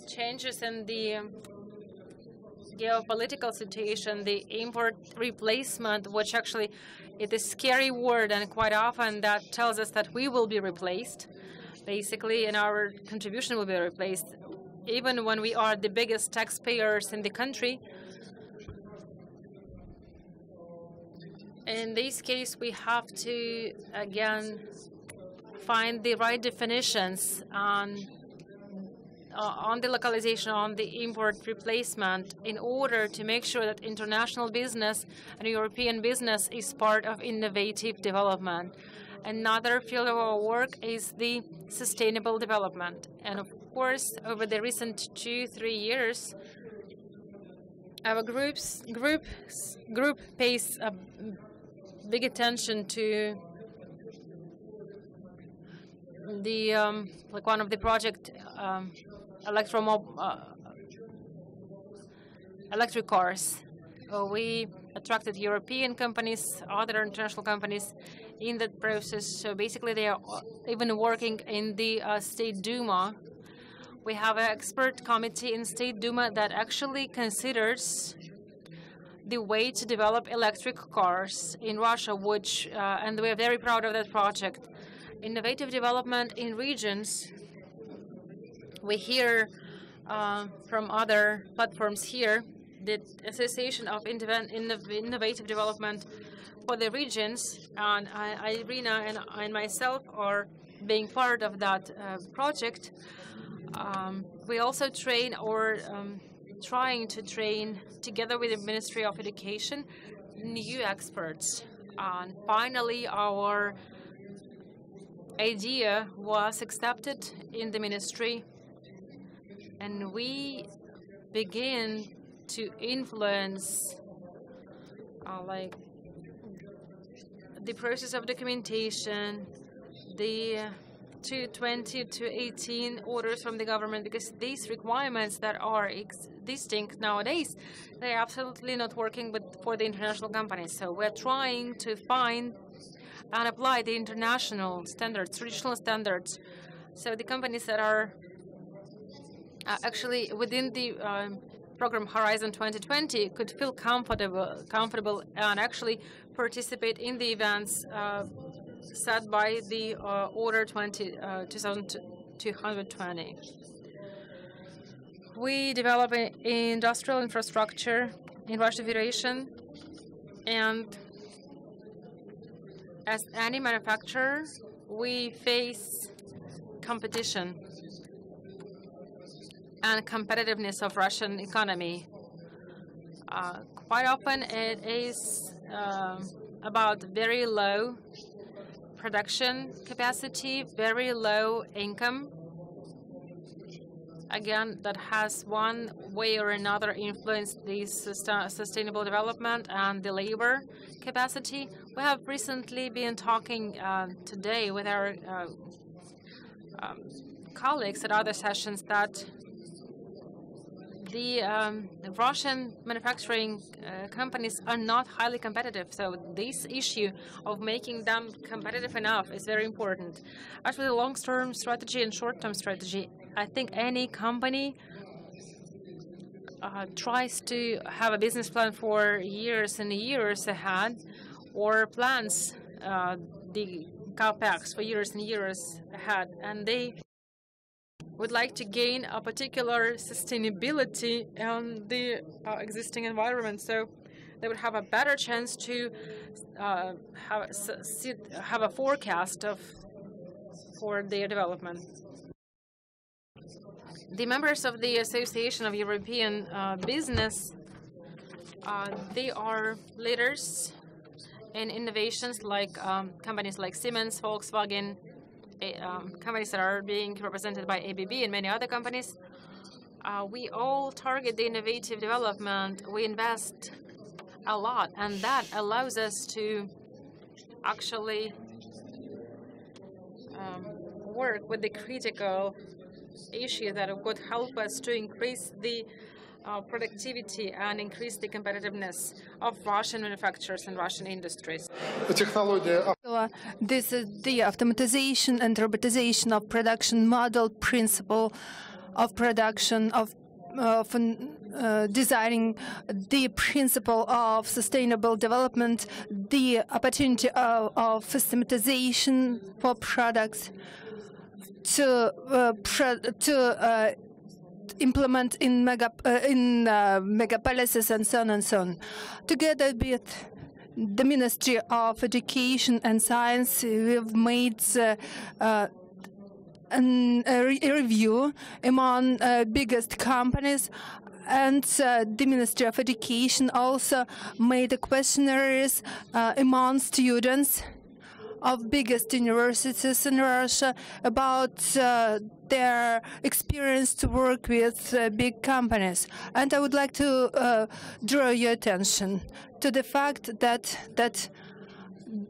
changes in the um, geopolitical situation, the import replacement, which actually is a scary word, and quite often that tells us that we will be replaced, basically, and our contribution will be replaced even when we are the biggest taxpayers in the country. In this case, we have to, again, find the right definitions on, uh, on the localization, on the import replacement, in order to make sure that international business and European business is part of innovative development. Another field of our work is the sustainable development. And of course, over the recent two, three years, our groups, group, group pays a big attention to the um, like one of the project um, electromob uh, electric cars. We attracted European companies, other international companies in that process. So basically, they are even working in the uh, State Duma we have an expert committee in State Duma that actually considers the way to develop electric cars in Russia, which, uh, and we are very proud of that project. Innovative development in regions. We hear uh, from other platforms here the Association of Innovative Development for the regions, and Irina and, and myself are being part of that uh, project. Um, we also train or um, trying to train together with the Ministry of Education new experts. And finally, our idea was accepted in the ministry and we begin to influence uh, like the process of documentation, the 220 to 18 orders from the government because these requirements that are existing nowadays, they're absolutely not working with, for the international companies. So we're trying to find and apply the international standards, traditional standards. So the companies that are uh, actually within the um, program Horizon 2020 could feel comfortable, comfortable and actually participate in the events uh, set by the uh, Order 20, uh, 2220. We develop industrial infrastructure in Russian Federation, and as any manufacturer, we face competition and competitiveness of Russian economy. Uh, quite often it is uh, about very low production capacity, very low income. Again, that has one way or another influenced the sustainable development and the labor capacity. We have recently been talking uh, today with our uh, um, colleagues at other sessions that the, um, Russian manufacturing uh, companies are not highly competitive. So this issue of making them competitive enough is very important. As for the long-term strategy and short-term strategy, I think any company uh, tries to have a business plan for years and years ahead, or plans uh, the capex for years and years ahead, and they would like to gain a particular sustainability on the uh, existing environment. So they would have a better chance to uh, have, have a forecast of for their development. The members of the Association of European uh, Business, uh, they are leaders in innovations like um, companies like Siemens, Volkswagen, um, companies that are being represented by ABB and many other companies. Uh, we all target the innovative development. We invest a lot, and that allows us to actually um, work with the critical issue that would help us to increase the uh, productivity and increase the competitiveness of Russian manufacturers and Russian industries. This is the automatization and robotization of production model principle of production of of uh, designing the principle of sustainable development, the opportunity of, of systematization for products to uh, pro to uh, implement in mega uh, in uh, megapolises and so on and so on. Together with the Ministry of Education and Science, we've made uh, uh an, a, re a, review among uh, biggest companies and uh, the Ministry of Education also made questionnaires uh, among students of biggest universities in Russia about uh, their experience to work with uh, big companies. And I would like to uh, draw your attention to the fact that that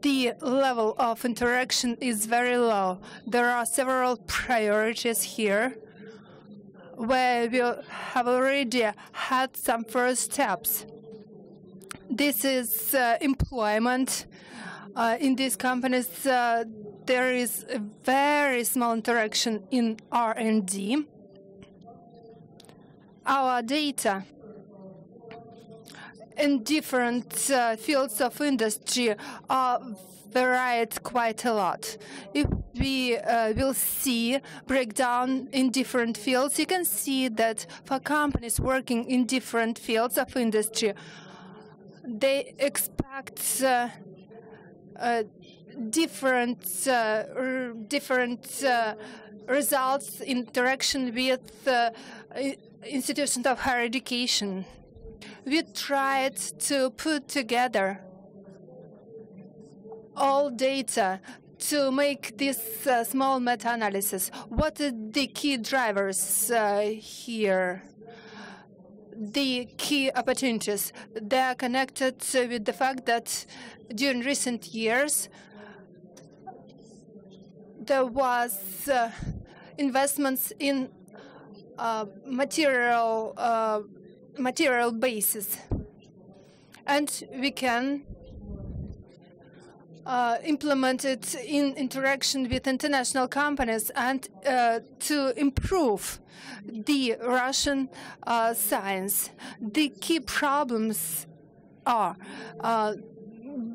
the level of interaction is very low. There are several priorities here where we have already had some first steps. This is uh, employment, uh, in these companies, uh, there is a very small interaction in R&D. Our data in different uh, fields of industry are varied quite a lot. If we uh, will see breakdown in different fields, you can see that for companies working in different fields of industry, they expect uh, uh, different uh, different uh, results interaction with institutions of higher education. We tried to put together all data to make this uh, small meta-analysis. What are the key drivers uh, here? The key opportunities. They are connected with the fact that during recent years, there was uh, investments in uh, material uh, material basis, and we can uh, implement it in interaction with international companies and uh, to improve the Russian uh, science. The key problems are uh,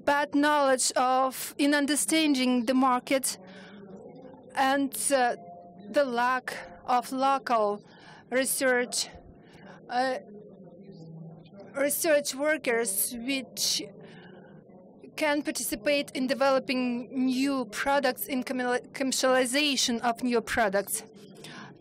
bad knowledge of in understanding the market and uh, the lack of local research uh, research workers which can participate in developing new products in commercialization of new products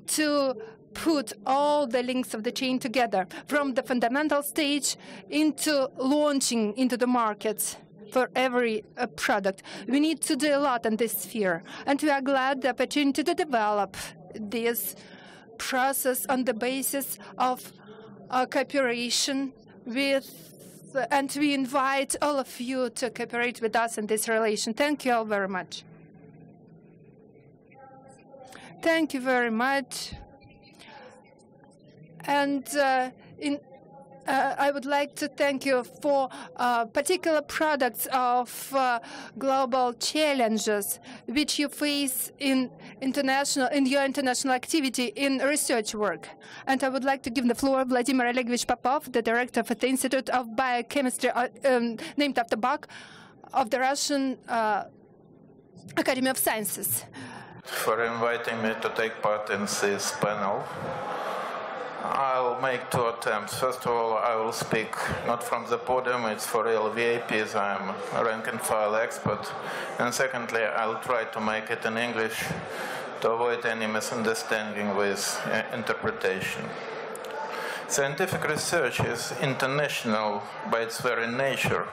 to put all the links of the chain together from the fundamental stage into launching into the markets for every uh, product. We need to do a lot in this sphere, and we are glad the opportunity to develop this process on the basis of cooperation with and we invite all of you to cooperate with us in this relation. Thank you all very much. Thank you very much. And uh, in uh, I would like to thank you for uh, particular products of uh, global challenges which you face in international in your international activity in research work. And I would like to give the floor to Vladimir Olegovich Popov, the director of the Institute of Biochemistry, uh, um, named after Bach, of the Russian uh, Academy of Sciences. For inviting me to take part in this panel. I'll make two attempts. First of all, I will speak not from the podium, it's for real VIPs, I'm a rank and file expert. And secondly, I'll try to make it in English to avoid any misunderstanding with uh, interpretation. Scientific research is international by its very nature,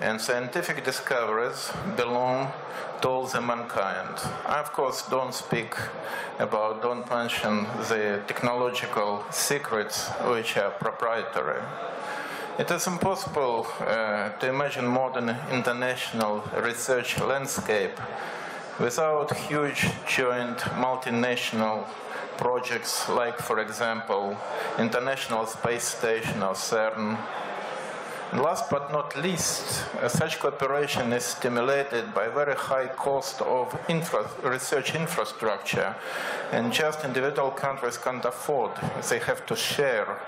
and scientific discoveries belong to all the mankind. I, of course, don't speak about, don't mention the technological secrets which are proprietary. It is impossible uh, to imagine modern international research landscape without huge joint multinational projects like, for example, International Space Station or CERN, Last but not least, uh, such cooperation is stimulated by very high cost of infra research infrastructure, and just individual countries can't afford. They have to share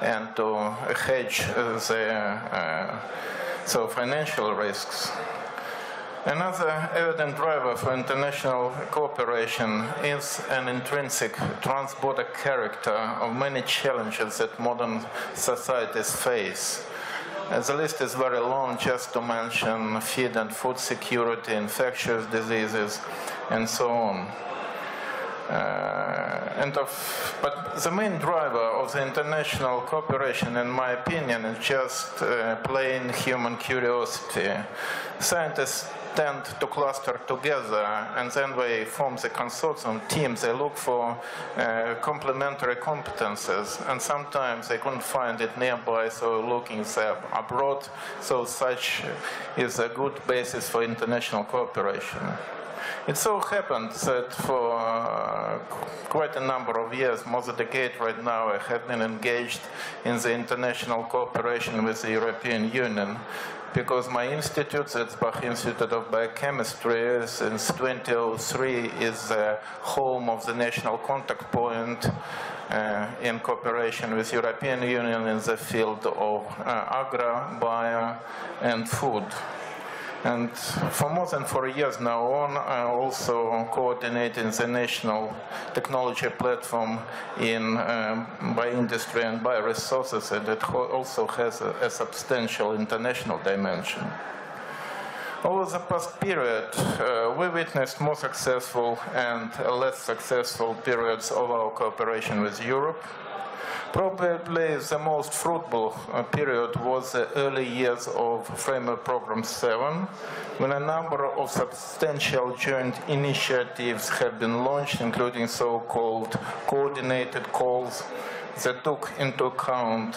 and to hedge the uh, so financial risks. Another evident driver for international cooperation is an intrinsic transborder character of many challenges that modern societies face. The list is very long, just to mention feed and food security, infectious diseases, and so on. Uh, and of, but the main driver of the international cooperation, in my opinion, is just uh, plain human curiosity. Scientists tend to cluster together and then they form the consortium teams. They look for uh, complementary competences and sometimes they couldn't find it nearby, so looking abroad. So such is a good basis for international cooperation. It so happened that for uh, quite a number of years, more than a decade right now, I have been engaged in the international cooperation with the European Union because my institute, the Bach Institute of Biochemistry, since 2003 is the home of the national contact point uh, in cooperation with European Union in the field of uh, agri, bio, and food. And for more than four years now on, I also coordinating the national technology platform in um, bioindustry and bioresources, and it also has a, a substantial international dimension. Over the past period, uh, we witnessed more successful and less successful periods of our cooperation with Europe. Probably the most fruitful uh, period was the early years of Framework Program 7, when a number of substantial joint initiatives have been launched, including so-called coordinated calls that took into account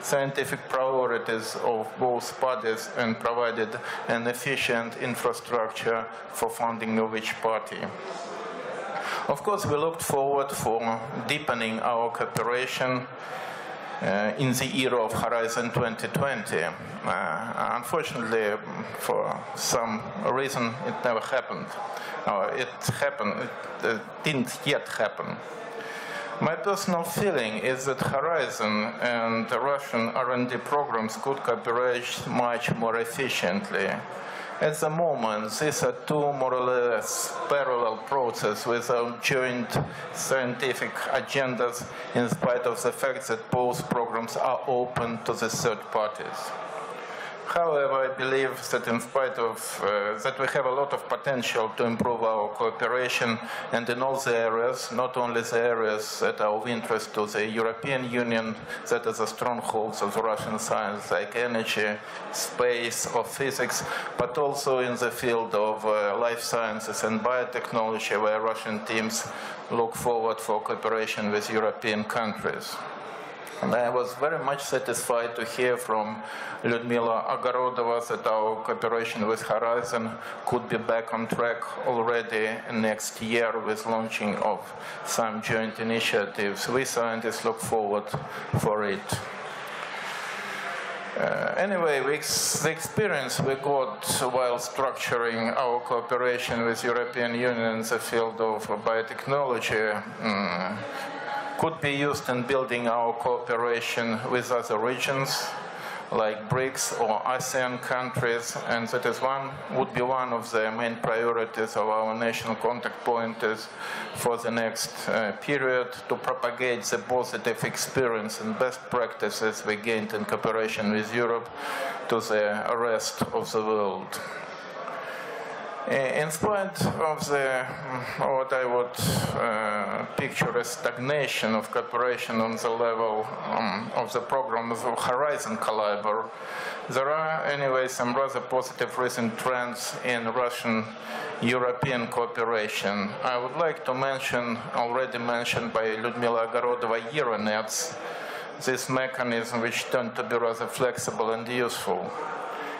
scientific priorities of both parties and provided an efficient infrastructure for funding of each party. Of course, we looked forward for deepening our cooperation uh, in the era of Horizon 2020. Uh, unfortunately, for some reason, it never happened. Uh, it happened, it didn't yet happen. My personal feeling is that Horizon and the Russian R&D programs could cooperate much more efficiently. At the moment, these are two more or less parallel processes without joint scientific agendas in spite of the fact that both programs are open to the third parties. However, I believe that in spite of uh, that we have a lot of potential to improve our cooperation and in all the areas, not only the areas that are of interest to the European Union, that are the strongholds of Russian science like energy, space or physics, but also in the field of uh, life sciences and biotechnology where Russian teams look forward for cooperation with European countries. And I was very much satisfied to hear from Lyudmila Ogorodova that our cooperation with Horizon could be back on track already next year with launching of some joint initiatives. We scientists look forward for it. Uh, anyway, ex the experience we got while structuring our cooperation with European Union in the field of biotechnology um, could be used in building our cooperation with other regions like BRICS or ASEAN countries, and that is one would be one of the main priorities of our national contact pointers for the next uh, period to propagate the positive experience and best practices we gained in cooperation with Europe to the rest of the world. In spite of the mm, what I would uh, picture as stagnation of cooperation on the level um, of the programs of Horizon Caliber, there are anyway some rather positive recent trends in Russian European cooperation. I would like to mention, already mentioned by Lyudmila Ogorodova, ERA-NETs, this mechanism which turned to be rather flexible and useful.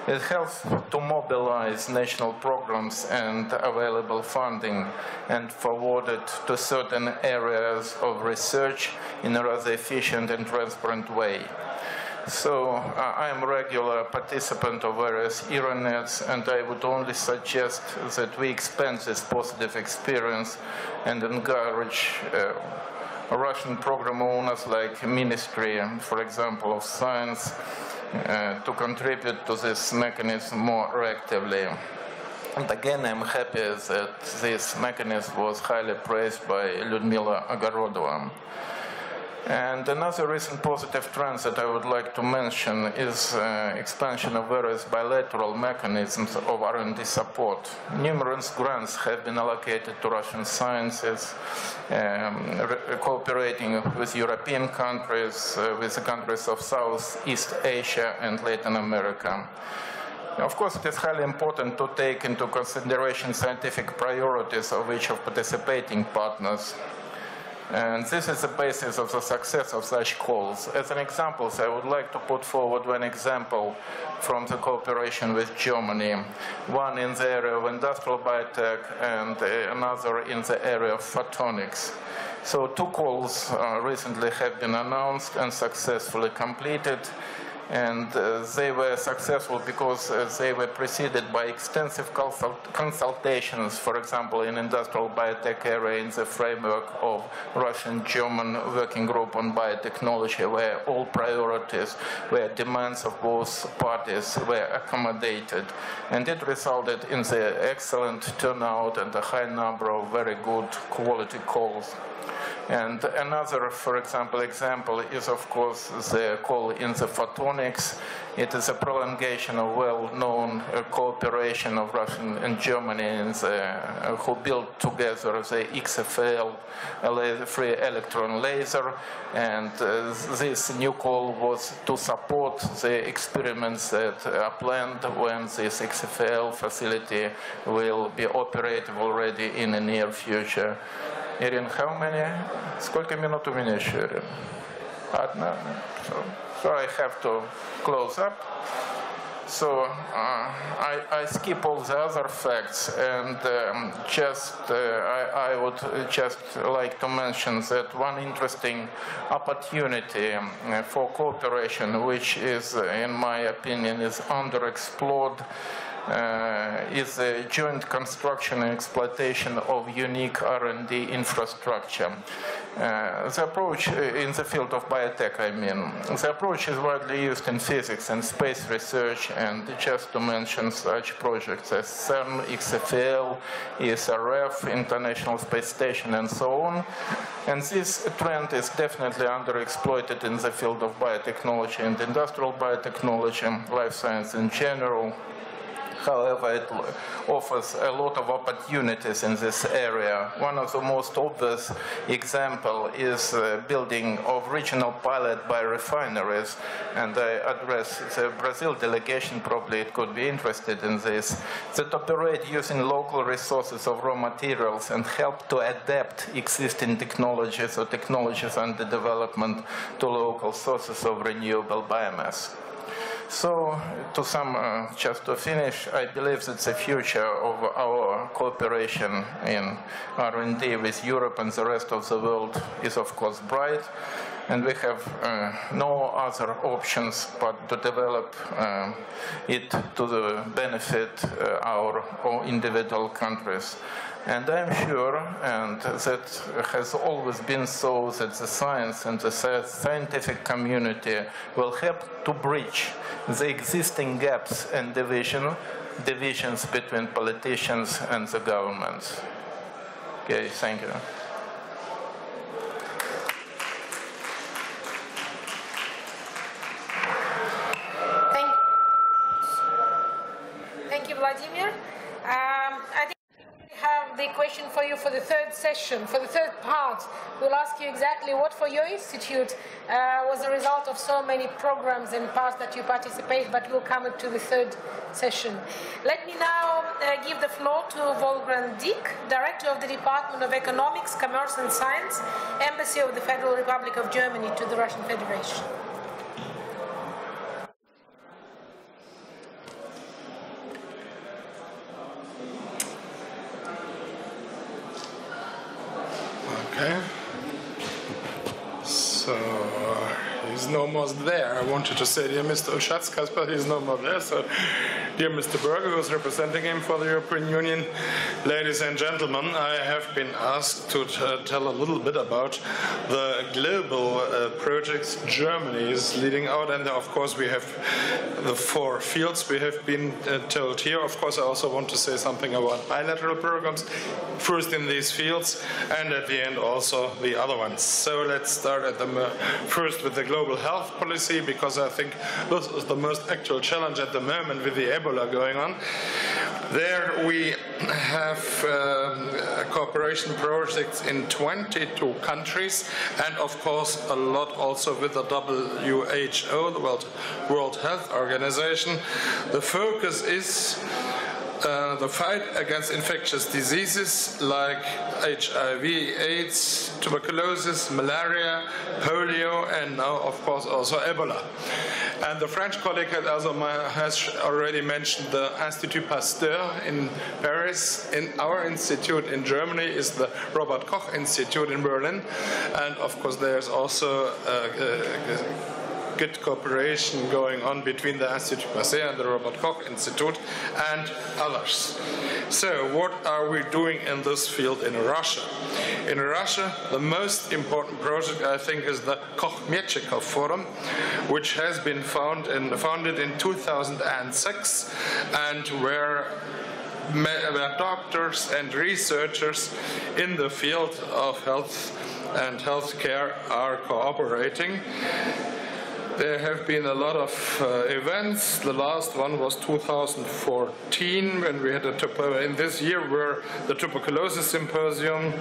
It helps to mobilize national programs and available funding and forward it to certain areas of research in a rather efficient and transparent way. So uh, I am a regular participant of various ERA-NETs, and I would only suggest that we expand this positive experience and encourage uh, Russian program owners like Ministry, for example, of Science, uh, to contribute to this mechanism more actively. And again, I'm happy that this mechanism was highly praised by Lyudmila Ogorodova. And another recent positive trend that I would like to mention is uh, expansion of various bilateral mechanisms of R&D support. Numerous grants have been allocated to Russian sciences, um, cooperating with European countries, uh, with the countries of Southeast Asia and Latin America. Of course, it is highly important to take into consideration scientific priorities of each of participating partners and this is the basis of the success of such calls. As an example, I would like to put forward one example from the cooperation with Germany, one in the area of industrial biotech and another in the area of photonics. So two calls uh, recently have been announced and successfully completed and uh, they were successful because uh, they were preceded by extensive consult consultations, for example, in industrial biotech area in the framework of Russian-German working group on biotechnology, where all priorities, where demands of both parties were accommodated. And it resulted in the excellent turnout and a high number of very good quality calls. And another, for example, example is, of course, the call in the photonics. It is a prolongation of well-known uh, cooperation of Russia and Germany in the, uh, who built together the XFEL free electron laser. And uh, this new call was to support the experiments that are planned when this XFEL facility will be operative already in the near future. Ирин, how many? Сколько минут у меня еще, Ирин? But no, so, so I have to close up. So uh, I, I, skip all the other facts and um, just uh, I, I, would just like to mention that one interesting opportunity um, for cooperation, which is, in my opinion, is underexplored uh, is a joint construction and exploitation of unique R&D infrastructure. Uh, the approach in the field of biotech, I mean, the approach is widely used in physics and space research, and just to mention such projects as CERN, XFEL, ESRF, International Space Station, and so on. And this trend is definitely underexploited in the field of biotechnology and industrial biotechnology, life science in general, However, it offers a lot of opportunities in this area. One of the most obvious example is uh, building of regional pilot biorefineries, and I address the Brazil delegation, probably it could be interested in this, that operate using local resources of raw materials and help to adapt existing technologies or technologies under development to local sources of renewable biomass. So, to sum, uh, just to finish, I believe that the future of our cooperation in R&D with Europe and the rest of the world is, of course, bright, and we have uh, no other options but to develop uh, it to the benefit uh, our, our individual countries. And I'm sure, and that has always been so, that the science and the scientific community will help to bridge the existing gaps and division, divisions between politicians and the governments. Okay, thank you. Thank, thank you, Vladimir. Um, I think have the question for you for the third session, for the third part. We'll ask you exactly what for your institute uh, was the result of so many programs and parts that you participate, but we'll come to the third session. Let me now uh, give the floor to Wolfgang Dik, Director of the Department of Economics, Commerce and Science, Embassy of the Federal Republic of Germany to the Russian Federation. No more there. I wanted to say, dear Mr. Ušackas, but he's no more there. So, dear Mr. Burger, who's representing him for the European Union, ladies and gentlemen, I have been asked to tell a little bit about the global uh, projects Germany is leading out, and of course we have the four fields we have been uh, told here. Of course, I also want to say something about bilateral programs, first in these fields, and at the end also the other ones. So let's start at the first with the global health policy, because I think this is the most actual challenge at the moment with the Ebola going on. There we have um, cooperation projects in 22 countries, and of course a lot also with the WHO, the World, World Health Organization. The focus is uh, the fight against infectious diseases like HIV, AIDS, tuberculosis, malaria, polio, and now, of course, also Ebola. And the French colleague has, already mentioned the Institut Pasteur in Paris. In our institute in Germany is the Robert Koch Institute in Berlin. And of course, there's also uh, uh, good cooperation going on between the Institut Pasteur and the Robert Koch Institute and others. So, what are we doing in this field in Russia? In Russia, the most important project, I think, is the Koch-Mechnikov Forum, which has been found in, founded in 2006 and where doctors and researchers in the field of health and healthcare are cooperating. There have been a lot of uh, events. The last one was 2014 when we had a in this year were the tuberculosis symposium,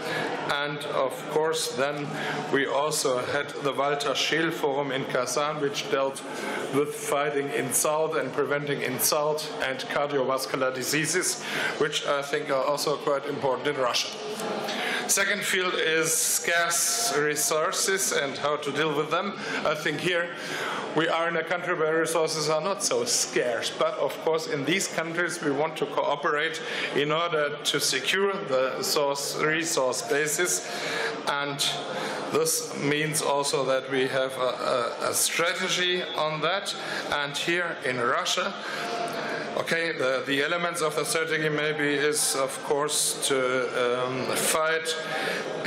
and of course then we also had the Walter Scheel Forum in Kazan, which dealt with fighting insult and preventing insult and cardiovascular diseases, which I think are also quite important in Russia. Second field is scarce resources and how to deal with them. I think here we are in a country where resources are not so scarce, but of course in these countries we want to cooperate in order to secure the source resource basis. And this means also that we have a, a, a strategy on that. And here in Russia Okay, the, the, elements of the strategy maybe is, of course, to um, fight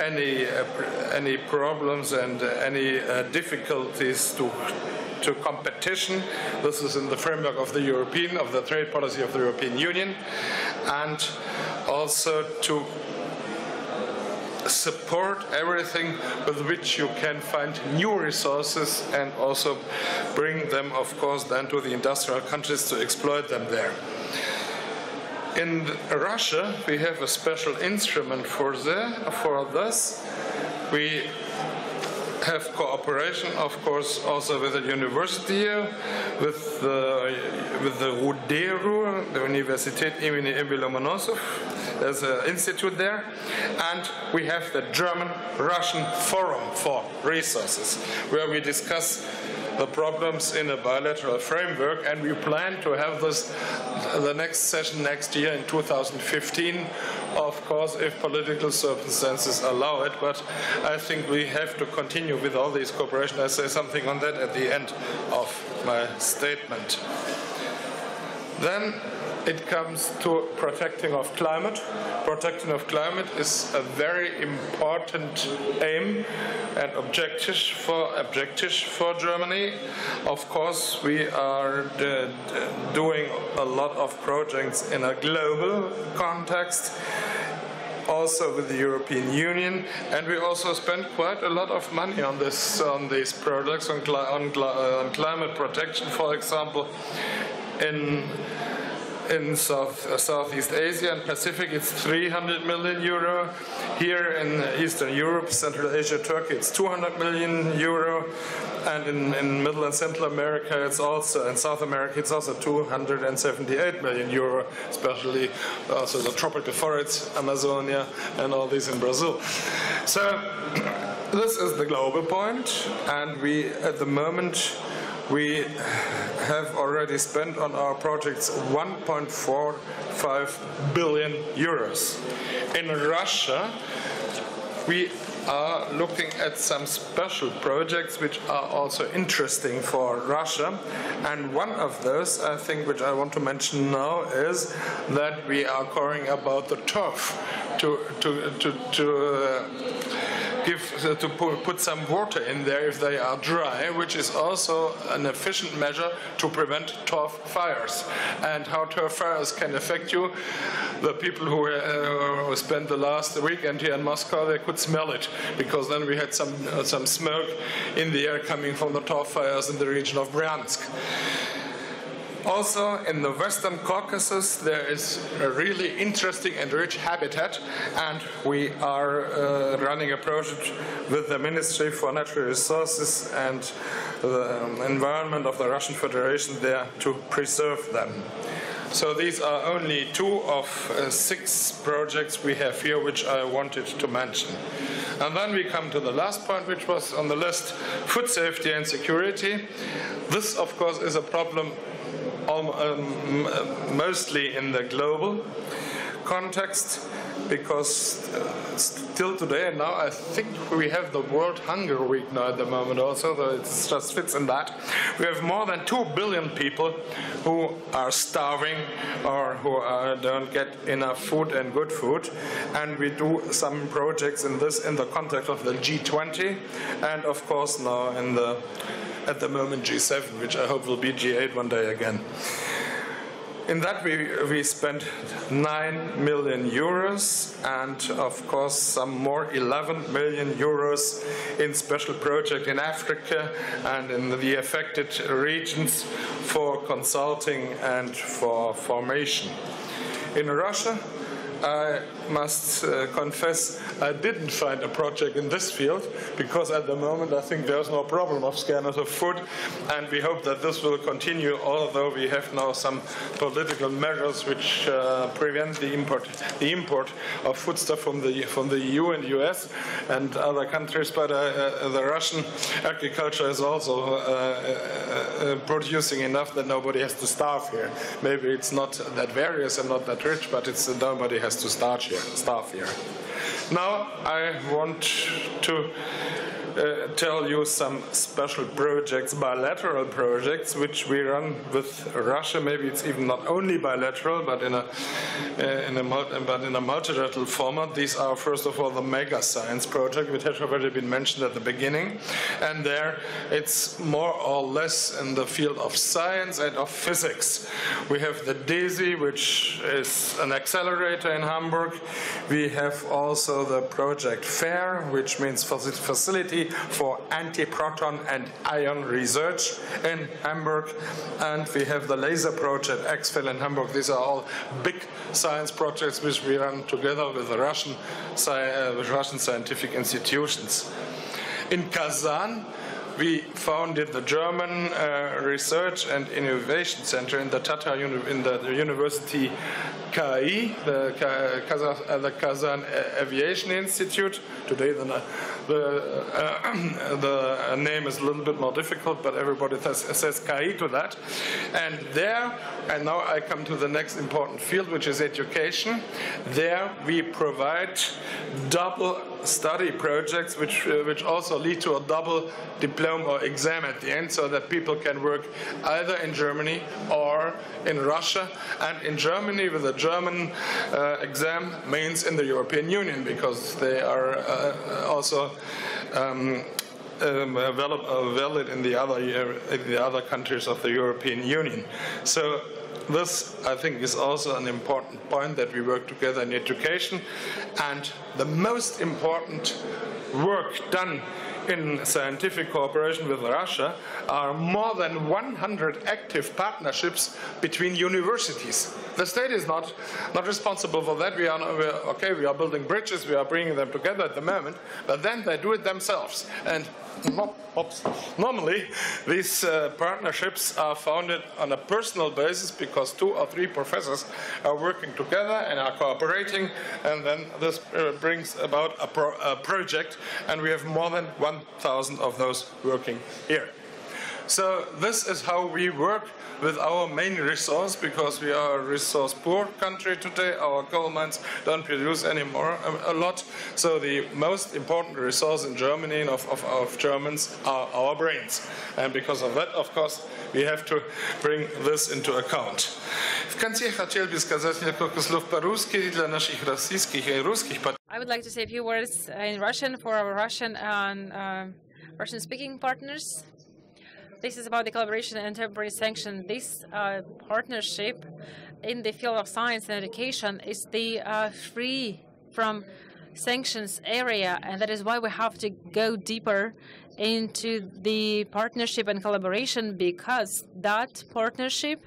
any uh, any problems and any uh, difficulties to to competition. This is in the framework of the European, of the trade policy of the European Union, and also to support everything with which you can find new resources and also bring them, of course, then to the industrial countries to exploit them there. In Russia, we have a special instrument for, the, for this. We have cooperation, of course, also with the university, with the, with the Ruderu, the Universität Emine Emil Lomonosov, there's an institute there, and we have the German-Russian Forum for Resources, where we discuss the problems in a bilateral framework, and we plan to have this the next session next year in 2015 of course, if political circumstances allow it. But I think we have to continue with all these cooperation. I say something on that at the end of my statement. Then it comes to protecting of climate. Protecting of climate is a very important aim and objective for objective for Germany. Of course, we are doing a lot of projects in a global context also with the European Union, and we also spend quite a lot of money on this on these products on, on, on climate protection, for example, in in South, uh, Southeast Asia and Pacific, it's 300 million euro. Here in Eastern Europe, Central Asia, Turkey, it's 200 million euro. And in, in Middle and Central America, it's also, in South America, it's also 278 million euro, especially also the tropical forests, Amazonia, and all these in Brazil. So *clears throat* this is the global point, and we, at the moment, we have already spent on our projects 1.45 billion euros. In Russia, we are looking at some special projects which are also interesting for Russia. And one of those, I think, which I want to mention now, is that we are caring about the turf to, to, to, to uh, give uh, to put some water in there if they are dry, which is also an efficient measure to prevent turf fires. And how turf fires can affect you, the people who, uh, who spent the last weekend here in Moscow, they could smell it because then we had some uh, some smoke in the air coming from the turf fires in the region of Bryansk. Also, in the Western Caucasus, there is a really interesting and rich habitat, and we are uh, running a project with the Ministry for Natural Resources and the um, Environment of the Russian Federation there to preserve them. So these are only two of uh, six projects we have here which I wanted to mention. And then we come to the last point which was on the list, food safety and security. This, of course, is a problem mostly in the global context because uh, still today and now I think we have the World Hunger Week now at the moment also, so it just fits in that. We have more than 2 billion people who are starving or who are, don't get enough food and good food. And we do some projects in this in the context of the G20 and of course now in the at the moment G7, which I hope will be G8 one day again. In that we, we spent 9 million euros and of course some more 11 million euros in special project in Africa and in the affected regions for consulting and for formation. In Russia I must uh, confess I didn't find a project in this field because at the moment I think there's no problem of scanners of food and we hope that this will continue although we have now some political measures which uh, prevent the import the import of foodstuff from the from the EU and US and other countries but uh, uh, the Russian agriculture is also uh, uh, producing enough that nobody has to starve here. Maybe it's not that various and not that rich but it's nobody has has to start here, staff here. Now I want to uh, tell you some special projects, bilateral projects, which we run with Russia. Maybe it's even not only bilateral, but in a uh, in a but in a multilateral format. These are first of all the Mega Science project, which has already been mentioned at the beginning, and there it's more or less in the field of science and of physics. We have the DESY, which is an accelerator in Hamburg. We have also the project FAIR, which means facility for anti-proton and ion research in Hamburg. And we have the laser project XFEL in Hamburg. These are all big science projects which we run together with the Russian, uh, Russian scientific institutions. In Kazan, we founded the German uh, Research and Innovation Center in the Tata Uni in the, University KAI, the, Kazan, uh, the Kazan Aviation Institute. Today the, the, uh, *clears throat* the name is a little bit more difficult, but everybody says, says KAI to that. And there, and now I come to the next important field, which is education. There we provide double study projects which, uh, which also lead to a double diploma or exam at the end so that people can work either in Germany or in Russia. And in Germany, with a German uh, exam, means in the European Union because they are uh, also um, um, valid in the other in the other countries of the European Union. So this, I think, is also an important point that we work together in education. And the most important work done in scientific cooperation with Russia are more than 100 active partnerships between universities. The state is not, not responsible for that. We are, we are, okay, we are building bridges, we are bringing them together at the moment, but then they do it themselves. And. Normally, these uh, partnerships are founded on a personal basis because two or three professors are working together and are cooperating, and then this uh, brings about a, pro a project, and we have more than 1,000 of those working here. So this is how we work with our main resource because we are a resource poor country today. Our coal mines don't produce anymore um, a, lot. So the most important resource in Germany and of, of, of Germans are our brains. And because of that, of course, we have to bring this into account. I would like to say a few words in Russian for our Russian and uh, Russian-speaking partners. This is about the collaboration and temporary sanction. This uh, partnership in the field of science and education is the uh, free from sanctions area, and that is why we have to go deeper into the partnership and collaboration because that partnership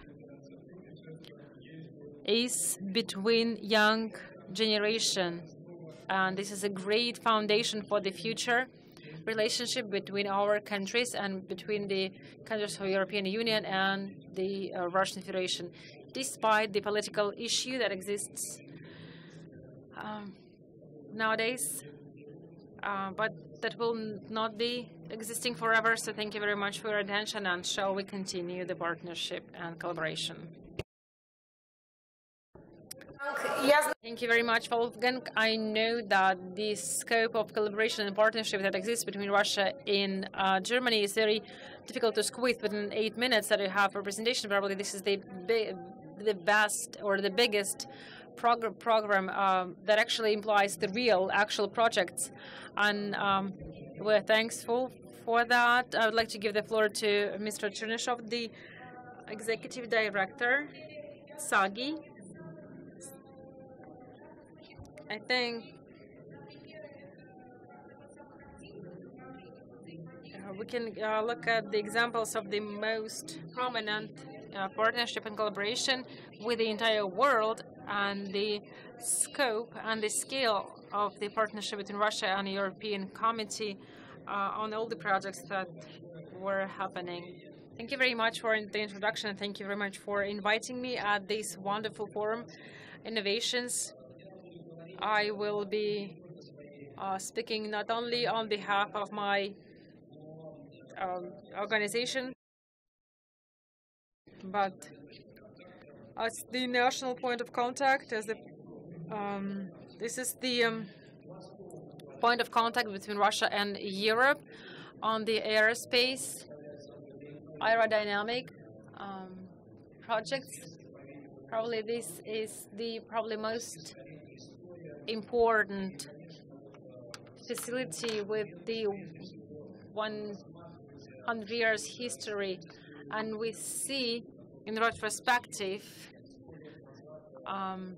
is between young generation and this is a great foundation for the future relationship between our countries and between the countries of European Union and the uh, Russian Federation, despite the political issue that exists um, nowadays. Uh, but that will not be existing forever. So thank you very much for your attention, and shall we continue the partnership and collaboration? Thank you very much, Wolfgang. I know that the scope of collaboration and partnership that exists between Russia and uh, Germany is very difficult to squeeze within eight minutes that you have for presentation. Probably this is the the best or the biggest prog program um, that actually implies the real, actual projects. And um, we're thankful for that. I would like to give the floor to Mr. Chernyshev, the Executive Director, TsAGI. I think uh, we can uh, look at the examples of the most prominent uh, partnership and collaboration with the entire world and the scope and the scale of the partnership between Russia and the European Committee uh, on all the projects that were happening. Thank you very much for the introduction. Thank you very much for inviting me at this wonderful forum, Innovations. I will be uh, speaking not only on behalf of my um, organization, but as the national point of contact, as the um, this is the um, point of contact between Russia and Europe on the aerospace aerodynamic um, projects. Probably this is the probably most important facility with the 100 years history and we see in retrospective um,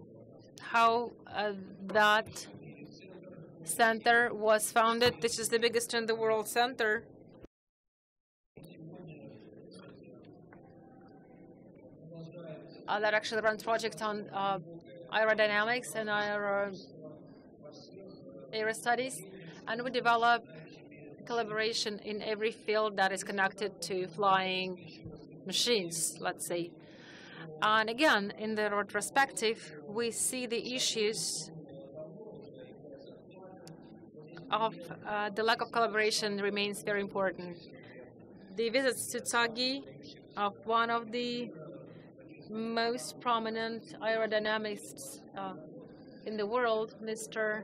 how uh, that center was founded. This is the biggest in the world center. Uh, that actually runs projects on uh, aerodynamics and aero, aero studies, and we develop collaboration in every field that is connected to flying machines, let's say. And again, in the retrospective, we see the issues of uh, the lack of collaboration remains very important. The visits to TsAGI of one of the most prominent aerodynamics uh, in the world, Mr.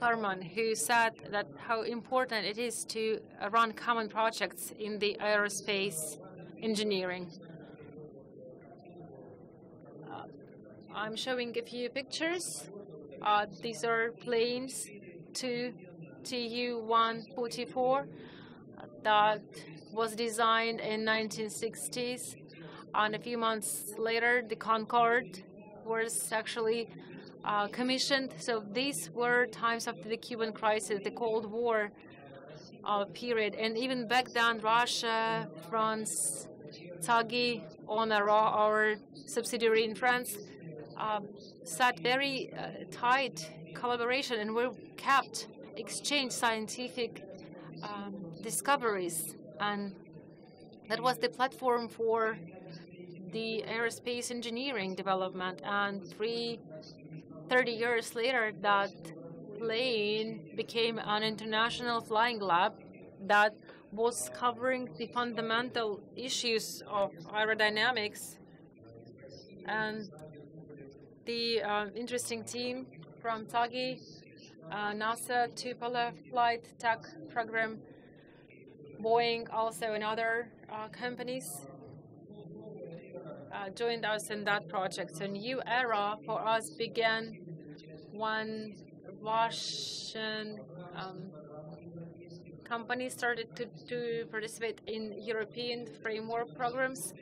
Karman, who said that how important it is to run common projects in the aerospace engineering. Uh, I'm showing a few pictures. Uh, these are planes to Tu-144 that was designed in 1960s and a few months later, the Concorde was actually uh, commissioned. So these were times after the Cuban crisis, the Cold War uh, period. And even back then, Russia, France, TsAGI, ONERA, our subsidiary in France, um, very uh, tight collaboration and we kept exchange scientific um, discoveries. And that was the platform for the aerospace engineering development. And three, 30 years later, that plane became an international flying lab that was covering the fundamental issues of aerodynamics. And the uh, interesting team from TsAGI, uh, NASA Tupolev Flight Tech Program, Boeing also and other uh, companies uh, joined us in that project. A new era for us began when Russian um, companies started to, to participate in European framework programs.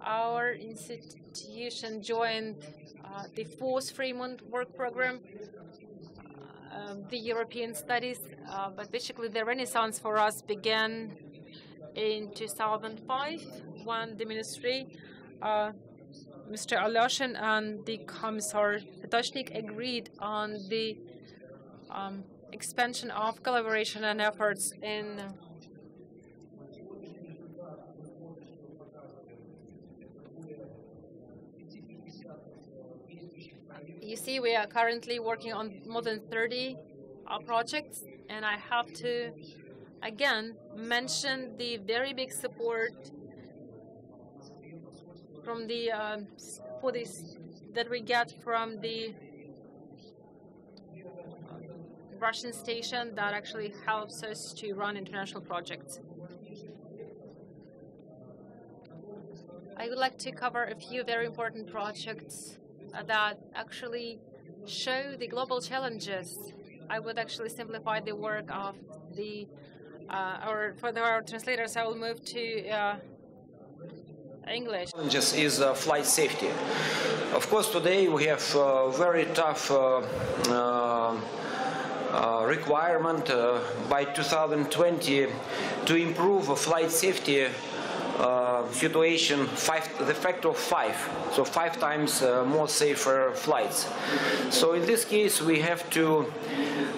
Our institution joined uh, the fourth framework program, uh, the European studies, uh, but basically the renaissance for us began in 2005 when the ministry uh, Mr. Alyoshin and the Commissar Potočnik agreed on the um, expansion of collaboration and efforts in You see, we are currently working on more than 30 uh, projects, and I have to again mention the very big support from the uh, for this that we get from the Russian station that actually helps us to run international projects. I would like to cover a few very important projects that actually show the global challenges. I would actually simplify the work of the, uh, or for the, our translators, I will move to uh, English. Challenges is uh, flight safety. Of course, today we have uh, very tough uh, uh, uh requirement by 2020 to improve flight safety uh, situation five, the factor of five, so five times uh, more safer flights. So in this case, we have to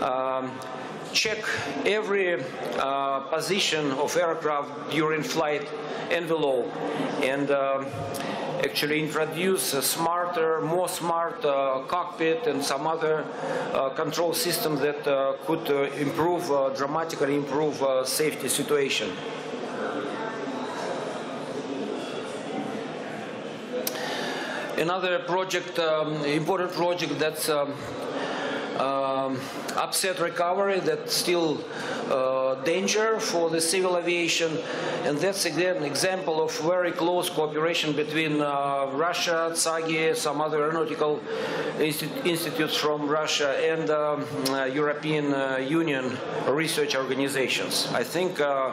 um, check every uh, position of aircraft during flight envelope and um, actually introduce a smarter, more smart uh, cockpit and some other uh, control system that uh, could uh, improve, uh, dramatically improve safety situation. Another project, um, important project that's um, um, upset recovery that's still uh, danger for the civil aviation and that's again an example of very close cooperation between uh, Russia, TSAGI, some other aeronautical institutes from Russia and um, uh, European uh, Union research organizations. I think uh,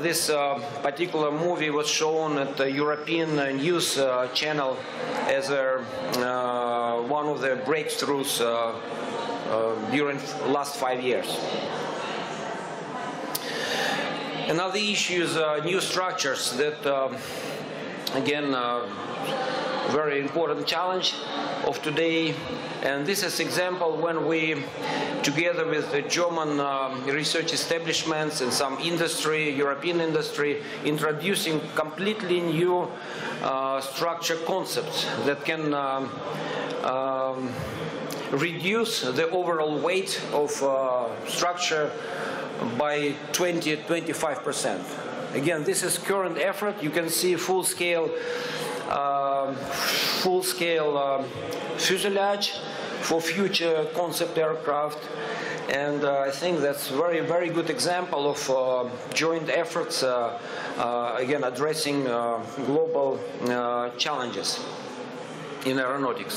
this uh, particular movie was shown at the European uh, news channel as a, one of the breakthroughs during last five years. Another issue is new structures that, um, again, very important challenge of today. And this is example when we, together with the German uh, research establishments and some industry, European industry, introducing completely new uh, structure concepts that can um, um, reduce the overall weight of uh, structure by 20-25 percent. Again, this is current effort. You can see full scale um, full-scale um, fuselage for future concept aircraft. And uh, I think that's very, very good example of uh, joint efforts, uh, uh again, addressing uh, global uh, challenges in aeronautics.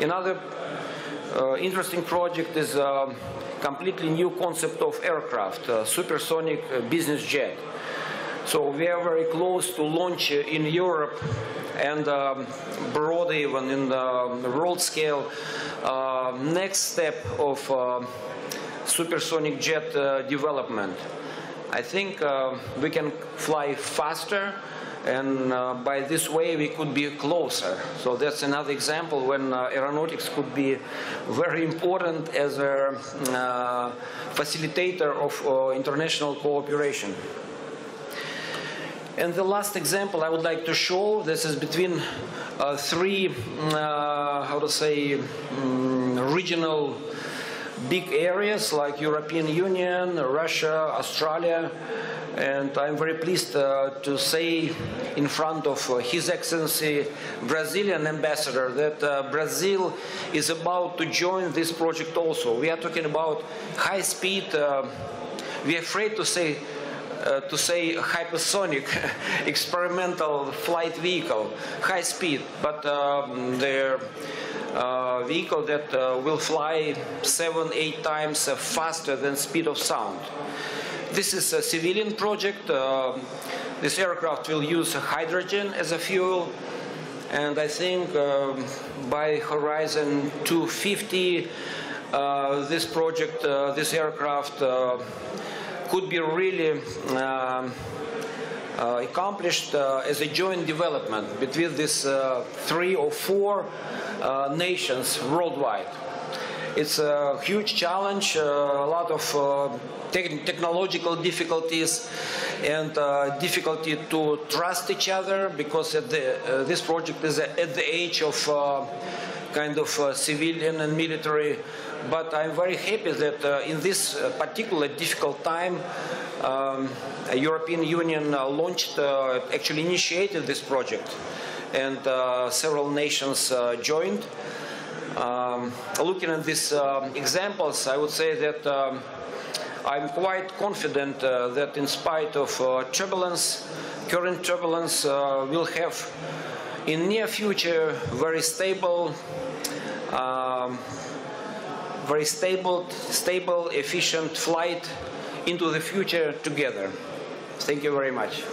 Another interesting project is a um, completely new concept of aircraft, supersonic business jet. So we are very close to launch in Europe and um, broad even in the world scale. Uh, next step of uh, supersonic jet uh, development. I think uh, we can fly faster and uh, by this way we could be closer. So that's another example when uh, aeronautics could be very important as a facilitator of international cooperation. And the last example I would like to show, this is between uh, three, uh, how to say, um, regional big areas like European Union, Russia, Australia, and I'm very pleased uh, to say in front of uh, His Excellency Brazilian ambassador that uh, Brazil is about to join this project also. We are talking about high speed, uh, we're afraid to say uh, to say hypersonic *laughs* experimental flight vehicle, high speed, but um, uh, vehicle that uh, will fly seven, eight times uh, faster than speed of sound. This is a civilian project. Uh, this aircraft will use hydrogen as a fuel. And I think um, by horizon 250, uh, this project, this aircraft could be really um, uh, accomplished uh, as a joint development between these uh, three or four uh, nations worldwide. It's a huge challenge, uh, a lot of uh, te technological difficulties and difficulty to trust each other because the, this project is at the age of kind of civilian and military but I'm very happy that uh, in this uh, particular difficult time, um, European Union uh, launched, uh, actually initiated this project, and uh, several nations uh, joined. Um, looking at these um, examples, I would say that um, I'm quite confident that in spite of turbulence, current turbulence, we'll have in near future very stable um, very stable, stable, efficient flight into the future together. Thank you very much.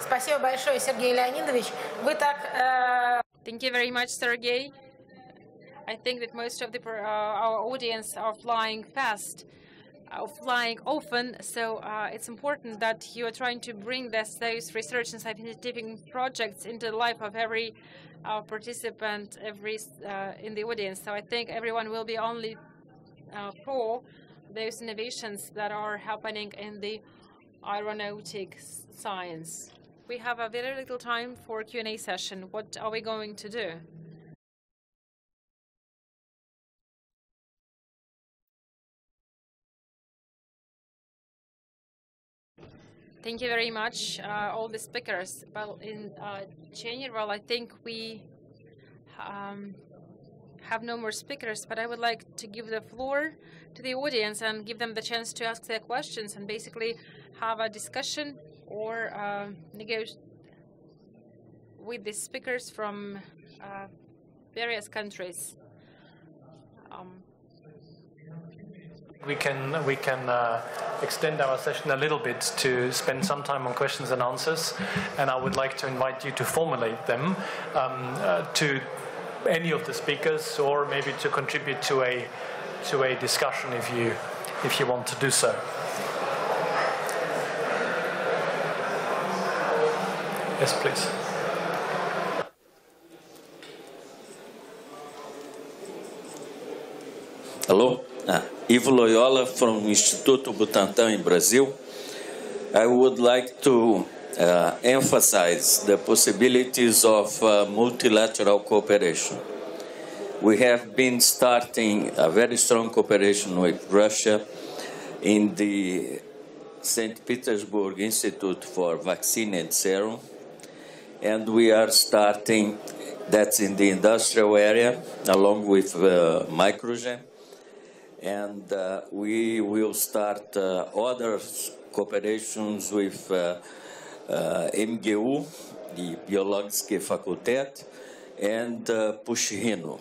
Спасибо большое, Сергей Леонидович. Вы так... Э... Thank you very much, Sergey. I think that most of the, uh, our audience are flying fast, uh, flying often, so uh, it's important that you are trying to bring this, those research and scientific projects into the life of every uh, participant every uh, in the audience. So I think everyone will be only for those innovations that are happening in the aeronautics science. We have a very little time for Q&A session. What are we going to do? Thank you very much, uh, all the speakers. Well, in uh, general, I think we um, have no more speakers, but I would like to give the floor to the audience and give them the chance to ask their questions and basically have a discussion or uh, negotiate with the speakers from uh, various countries. Um, we can we can uh, extend our session a little bit to spend some time on questions and answers, and I would like to invite you to formulate them um, uh, to any of the speakers, or maybe to contribute to a to a discussion if you if you want to do so. Yes, please. Hello. Ah. Ivo Loyola from Instituto Butantan in Brazil. I would like to uh, emphasize the possibilities of uh, multilateral cooperation. We have been starting a very strong cooperation with Russia in the St. Petersburg Institute for Vaccine and Serum, and we are starting that's in the industrial area along with uh, Microgen and uh, we will start uh, other cooperations with uh, uh MGU, the Biologiske Fakultät, and uh, Pushchino.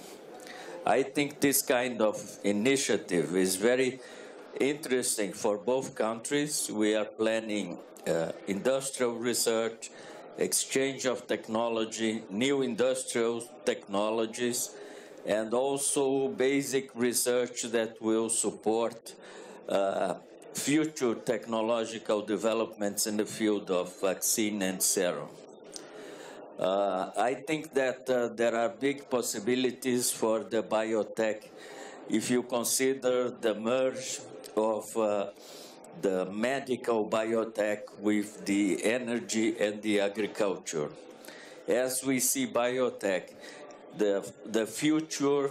I think this kind of initiative is very interesting for both countries. We are planning uh, industrial research, exchange of technology, new industrial technologies, and also basic research that will support uh, future technological developments in the field of vaccine and serum. Uh, I think that uh, there are big possibilities for the biotech if you consider the merge of uh, the medical biotech with the energy and the agriculture. As we see biotech, the, the future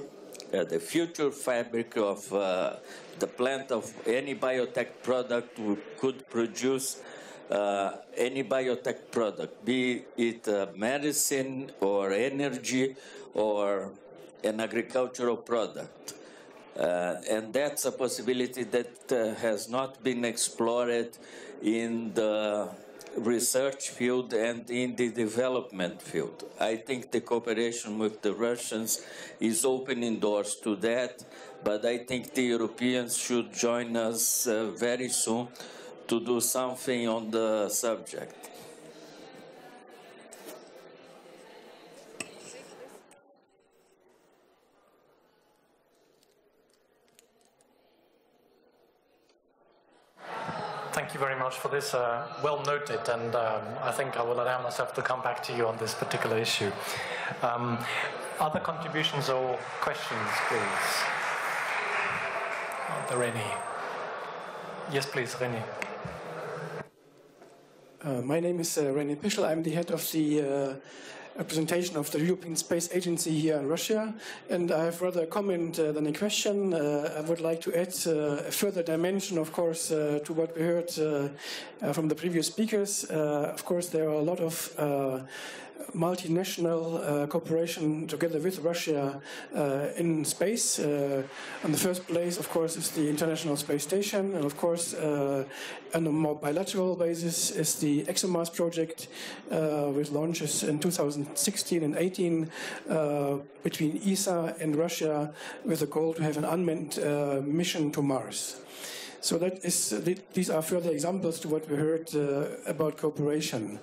uh, the future fabric of uh, the plant of any biotech product could produce uh, any biotech product, be it medicine or energy or an agricultural product. Uh, and that's a possibility that uh, has not been explored in the research field and in the development field. I think the cooperation with the Russians is opening doors to that, but I think the Europeans should join us uh, very soon to do something on the subject. Thank you very much for this. Uh, well noted, and um, I think I will allow myself to come back to you on this particular issue. Um, other contributions or questions, please? Are there any? Yes, please, René. Uh, my name is uh, René Pischel. I'm the head of the uh, presentation of the European Space Agency here in Russia. And I have rather a comment uh, than a question. Uh, I would like to add uh, a further dimension, of course, uh, to what we heard uh, from the previous speakers. of course, there are a lot of multinational uh, cooperation together with Russia uh, in space. Uh, on the first place, of course, is the International Space Station, and of course, uh, on a more bilateral basis, is the ExoMars project, uh, with launches in 2016 and 18 uh, between ESA and Russia, with a goal to have an unmanned mission to Mars. So that is, these are further examples to what we heard about cooperation.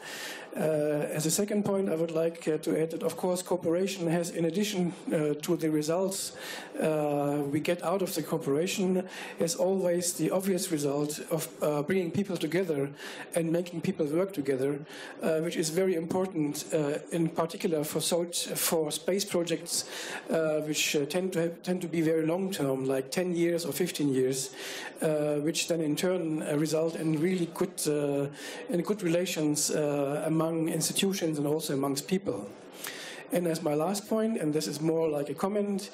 Uh, as a second point, I would like uh, to add that, of course, cooperation has, in addition uh, to the results uh, we get out of the cooperation, is always the obvious result of uh, bringing people together and making people work together, uh, which is very important, in particular for, for space projects, which tend to have, tend to be very long term, like 10 years or 15 years, which then in turn result in really good in good relations among institutions and also amongst people. And as my last point, and this is more like a comment,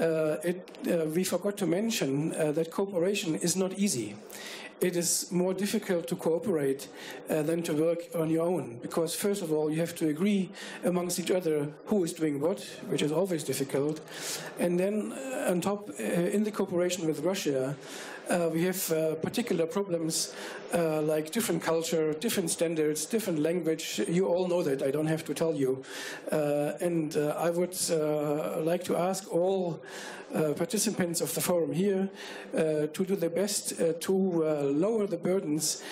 uh, it, uh, we forgot to mention uh, that cooperation is not easy. It is more difficult to cooperate uh, than to work on your own, because first of all, you have to agree amongst each other who is doing what, which is always difficult. And then uh, on top, uh, in the cooperation with Russia, uh, we have uh, particular problems uh, like different culture, different standards, different language. You all know that, I don't have to tell you. Uh, and uh, I would uh, like to ask all participants of the forum here to do their best to lower the burdens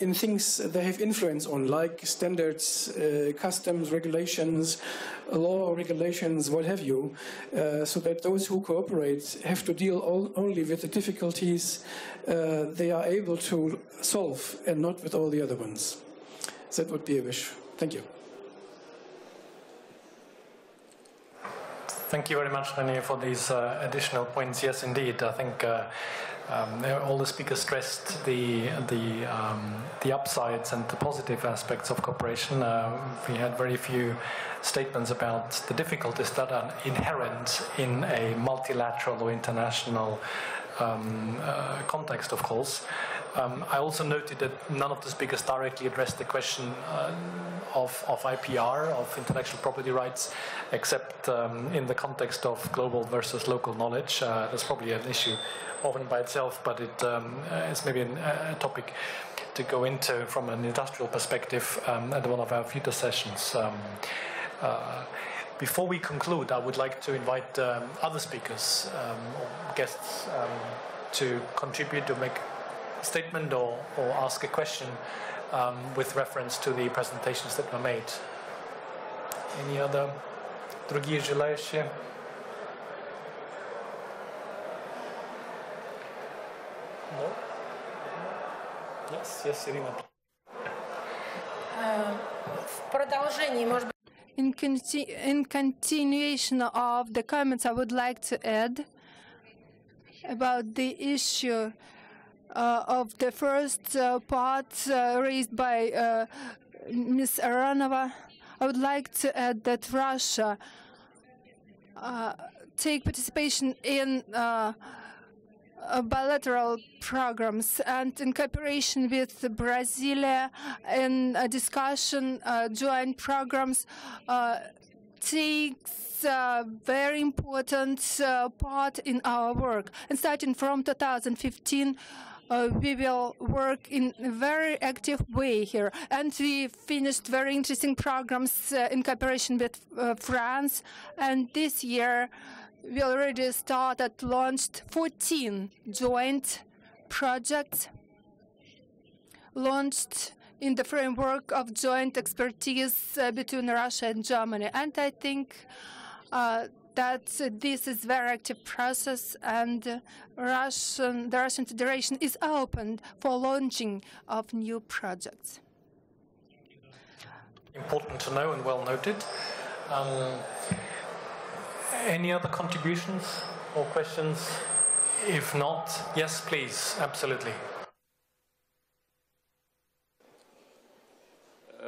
in things they have influence on, like standards, customs, regulations, law regulations, what have you, uh, so that those who cooperate have to deal all, only with the difficulties uh, they are able to solve and not with all the other ones. That would be a wish. Thank you. Thank you very much, René, for these uh, additional points. Yes, indeed. I think uh, um, all the speakers stressed the the um, the upsides and the positive aspects of cooperation. Uh, we had very few statements about the difficulties that are inherent in a multilateral or international um, uh, context, of course. Um, I also noted that none of the speakers directly addressed the question uh, of, of, IPR, of intellectual property rights, except um, in the context of global versus local knowledge. Uh, that's probably an issue often by itself, but it um, is maybe an, a topic to go into from an industrial perspective um, at one of our future sessions. Um, uh, before we conclude, I would like to invite um, other speakers um, or guests um, to contribute to make statement or, or ask a question um, with reference to the presentations that were made. Any other другие желающие? No? Yes, yes, Irina. Uh, в продолжении, может быть, in, conti in continuation of the comments, I would like to add about the issue uh, of the first uh, part uh, raised by uh, Ms. Aranova. I would like to add that Russia uh, take participation in uh, uh, bilateral programs and in cooperation with Brazil in discussion uh, joint programs uh, takes a very important uh, part in our work. And starting from 2015, uh, we will work in a very active way here. And we finished very interesting programs uh, in cooperation with France. And this year, we already started, launched 14 joint projects launched in the framework of joint expertise uh, between Russia and Germany. And I think uh, that this is very active process and Russian, the Russian Federation is open for launching of new projects. Important to know and well noted. Um, any other contributions or questions? If not, yes, please, absolutely.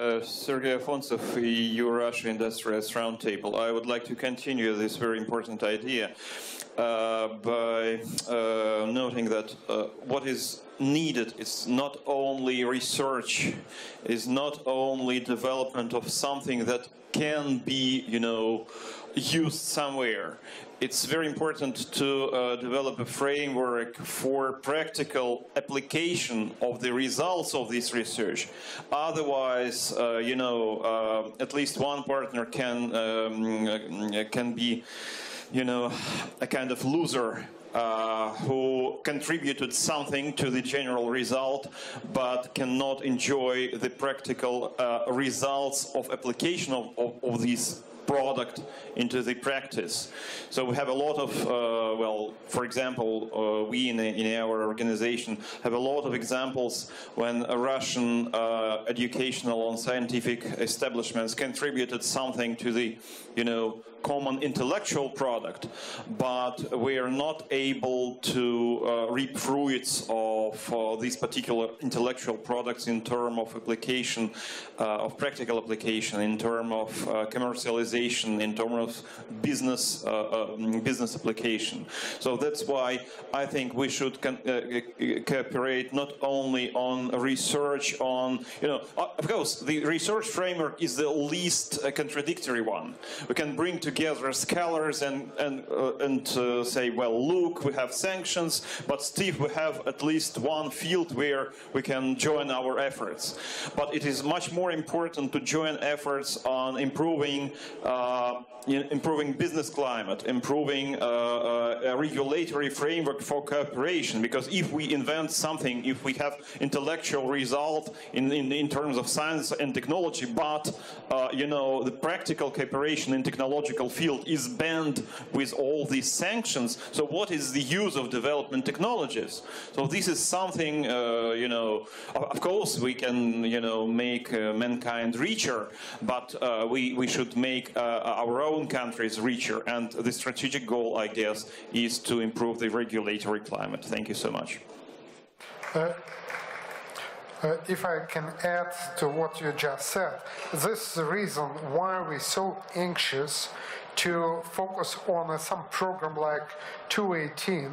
Uh, Sergei Afontsev, EU Russia Industrialist Roundtable. I would like to continue this very important idea uh, by uh, noting that uh, what is needed is not only research, is not only development of something that can be, you know, used somewhere. It's very important to uh, develop a framework for practical application of the results of this research. Otherwise, uh, you know, uh, at least one partner can um, can be, you know, a kind of loser uh, who contributed something to the general result but cannot enjoy the practical uh, results of application of, of, of these product into the practice. So we have a lot of, uh, well, for example, uh, we in, in, our organization have a lot of examples when Russian uh, educational and scientific establishments contributed something to the, you know, common intellectual product, but we are not able to uh, reap fruits of uh, these particular intellectual products in terms of application, uh, of practical application, in terms of uh, commercialization, in terms of business uh, um, business application. So that's why I think we should cooperate not only on research on, you know, of course, the research framework is the least contradictory one. We can bring together scholars and and and say, well, look, we have sanctions, but Steve, we have at least one field where we can join our efforts. But it is much more important to join efforts on improving uh, improving business climate, improving uh, uh, a regulatory framework for cooperation. Because if we invent something, if we have intellectual result in, in, in terms of science and technology, but uh, you know the practical cooperation in technological field is banned with all these sanctions. So what is the use of development technologies? So this is something uh, you know. Of course, we can you know make uh, mankind richer, but uh, we we should make our own own countries richer. And the strategic goal, I guess, is to improve the regulatory climate. Thank you so much. Uh, uh, if I can add to what you just said, this is the reason why we're so anxious to focus on some program like 218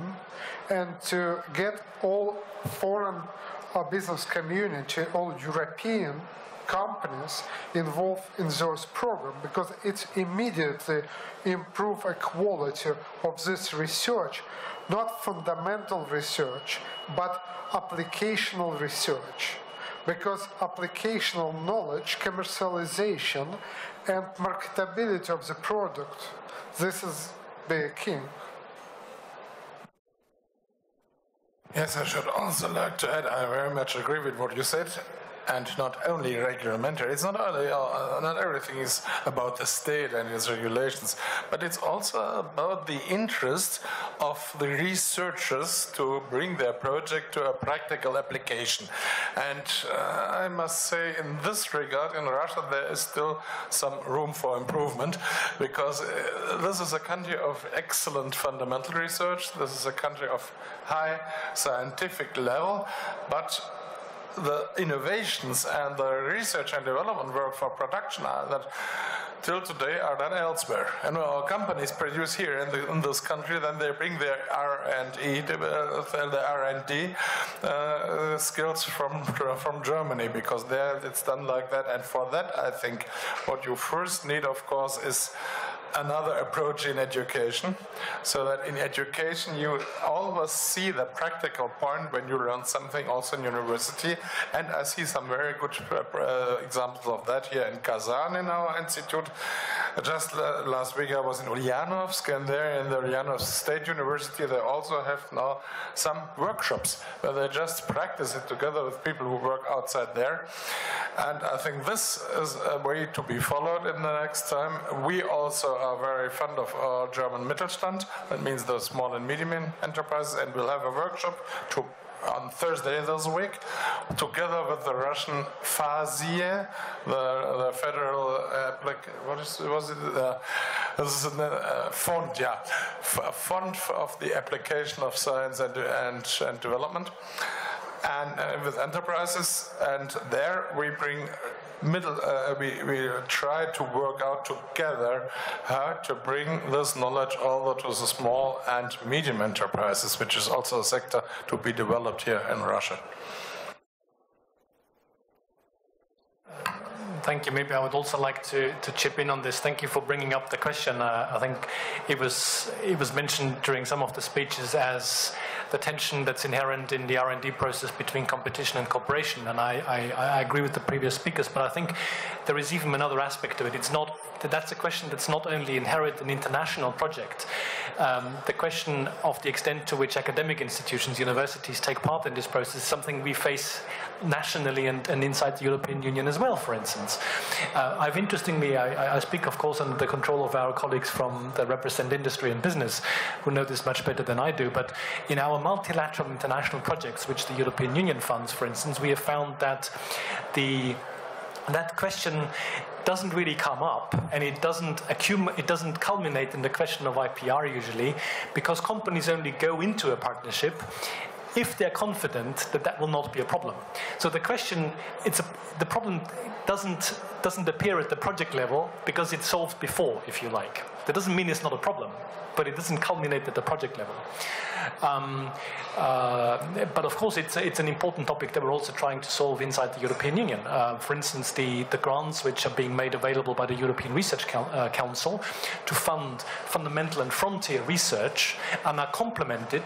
and to get all foreign uh, business community, all European companies involved in those program because it immediately improve the quality of this research, not fundamental research, but applicational research. Because applicational knowledge, commercialization, and marketability of the product, this is the king. Yes, I should also like to add, I very much agree with what you said and not only regulatory. It's not only uh, not everything is about the state and its regulations, but it's also about the interest of the researchers to bring their project to a practical application. And uh, I must say, in this regard, in Russia, there is still some room for improvement because uh, this is a country of excellent fundamental research. This is a country of high scientific level, but the innovations and the research and development work for production that till today are done elsewhere. And when our companies produce here in, the, in this country, then they bring their R&E, the R&D uh, skills from from Germany because there it's done like that. And for that, I think what you first need, of course, is another approach in education so that in education you always see the practical point when you learn something also in university. And I see some very good uh, examples of that here in Kazan in our institute. Just last week I was in Ulyanovsk and there in the Ulyanovsk State University they also have now some workshops where they just practice it together with people who work outside there. And I think this is a way to be followed in the next time. We also are very fond of our German Mittelstand. That means the small and medium enterprises, and we'll have a workshop to on Thursday this week, together with the Russian FASIE, the, the federal, uh, like, what is, was it? Uh, this is a uh, fund, yeah, fund of the application of science and, and, and development and uh, with enterprises, and there we bring middle. Uh, we we try to work out together how to bring this knowledge over to the small and medium enterprises, which is also a sector to be developed here in Russia. Thank you. Maybe I would also like to, to chip in on this. Thank you for bringing up the question. Uh, I think it was it was mentioned during some of the speeches as the tension that's inherent in the R&D process between competition and cooperation. And I, I, I agree with the previous speakers, but I think there is even another aspect to it. It's not that's a question that's not only inherent in international projects. Um, the question of the extent to which academic institutions, universities take part in this process is something we face nationally and, and inside the European Union as well, for instance. Uh, I've interestingly, I, I, speak, of course, under the control of our colleagues from the represent industry and business, who know this much better than I do, but in our multilateral international projects, which the European Union funds, for instance, we have found that the that question doesn't really come up and it doesn't accumulate, it doesn't culminate in the question of IPR usually because companies only go into a partnership if they're confident that that will not be a problem. So the question, it's a, the problem doesn't, doesn't appear at the project level because it's solved before, if you like. That doesn't mean it's not a problem, but it doesn't culminate at the project level. Um, uh, but of course, it's, it's an important topic that we're also trying to solve inside the European Union. Uh, for instance, the, the grants which are being made available by the European Research uh, Council to fund fundamental and frontier research and are complemented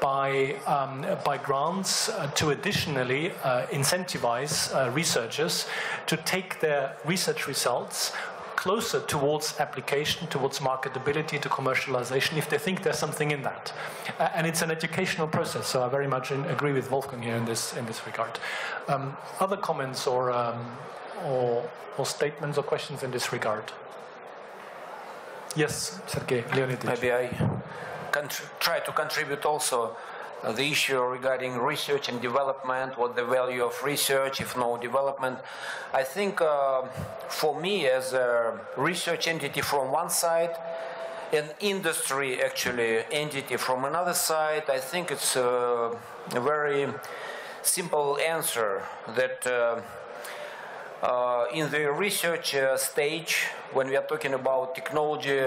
by, um, by grants uh, to additionally uh, incentivize uh, researchers to take their research results closer towards application, towards marketability, to commercialization, if they think there's something in that. Uh, and it's an educational process, so I very much in, agree with Wolfgang here in this, in this regard. Um, other comments or, um, or, or statements or questions in this regard? Yes, Sergey Leonidovich. Maybe I can try to contribute also the issue regarding research and development, what the value of research, if no development. I think uh, for me as a research entity from one side, an industry actually entity from another side, I think it's a, a very simple answer that uh, uh, in the research uh, stage, when we are talking about technology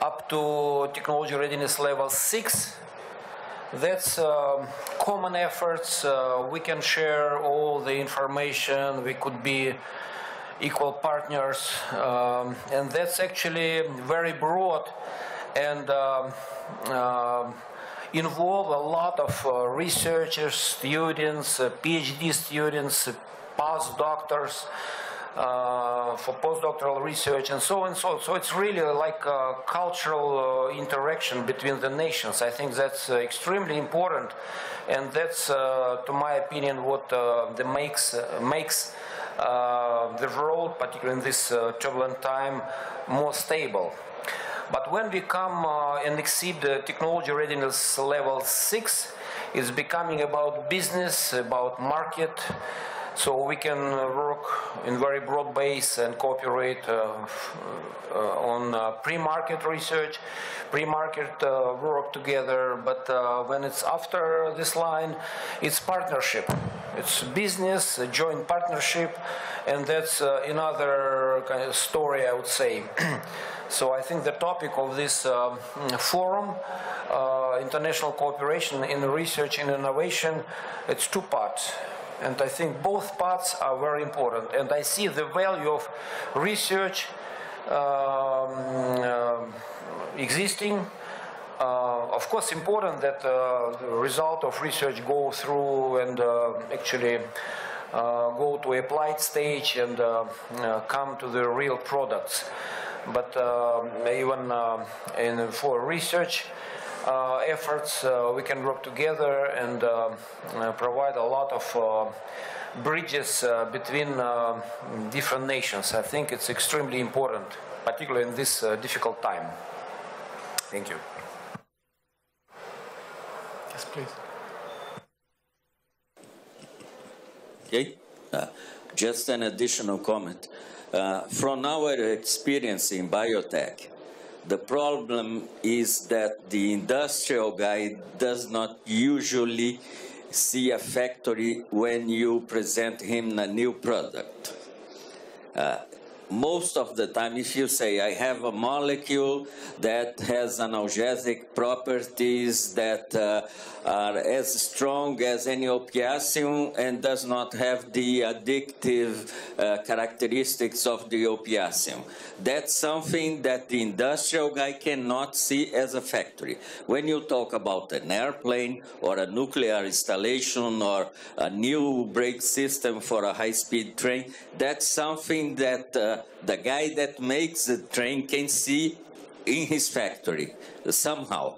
up to technology readiness level 6, that's uh, common efforts. Uh, we can share all the information. We could be equal partners. Um, and that's actually very broad and uh, uh involve a lot of uh, researchers, students, uh, PhD students, postdoctors uh, for postdoctoral research and so on and so on. So it's really like a cultural uh, interaction between the nations. I think that's uh, extremely important, and that's, uh, to my opinion, what uh, the makes makes the world, particularly in this turbulent time, more stable. But when we come and exceed the technology readiness level six, it's becoming about business, about market. So we can work in very broad base and cooperate uh, uh, on uh, pre-market research, pre-market uh, work together. But uh, when it's after this line, it's partnership. It's business, a joint partnership, and that's uh, another kind of story, I would say. *clears throat* so I think the topic of this forum, international cooperation in research and innovation, it's two parts. And I think both parts are very important. And I see the value of research um, uh, existing. Uh, of course, important that uh, the result of research go through and uh, actually uh, go to applied stage and uh, come to the real products. But even in, for research, efforts, uh, we can work together and uh, provide a lot of bridges between different nations. I think it's extremely important, particularly in this difficult time. Thank you. Yes, please. Okay. Uh, just an additional comment. Uh, from our experience in biotech, the problem is that the industrial guy does not usually see a factory when you present him a new product. Uh, most of the time, if you say, I have a molecule that has analgesic properties that uh, are as strong as any opiacum and does not have the addictive uh, characteristics of the opiacum. That's something that the industrial guy cannot see as a factory. When you talk about an airplane or a nuclear installation or a new brake system for a high-speed train, that's something that uh, the guy that makes the train can see in his factory somehow.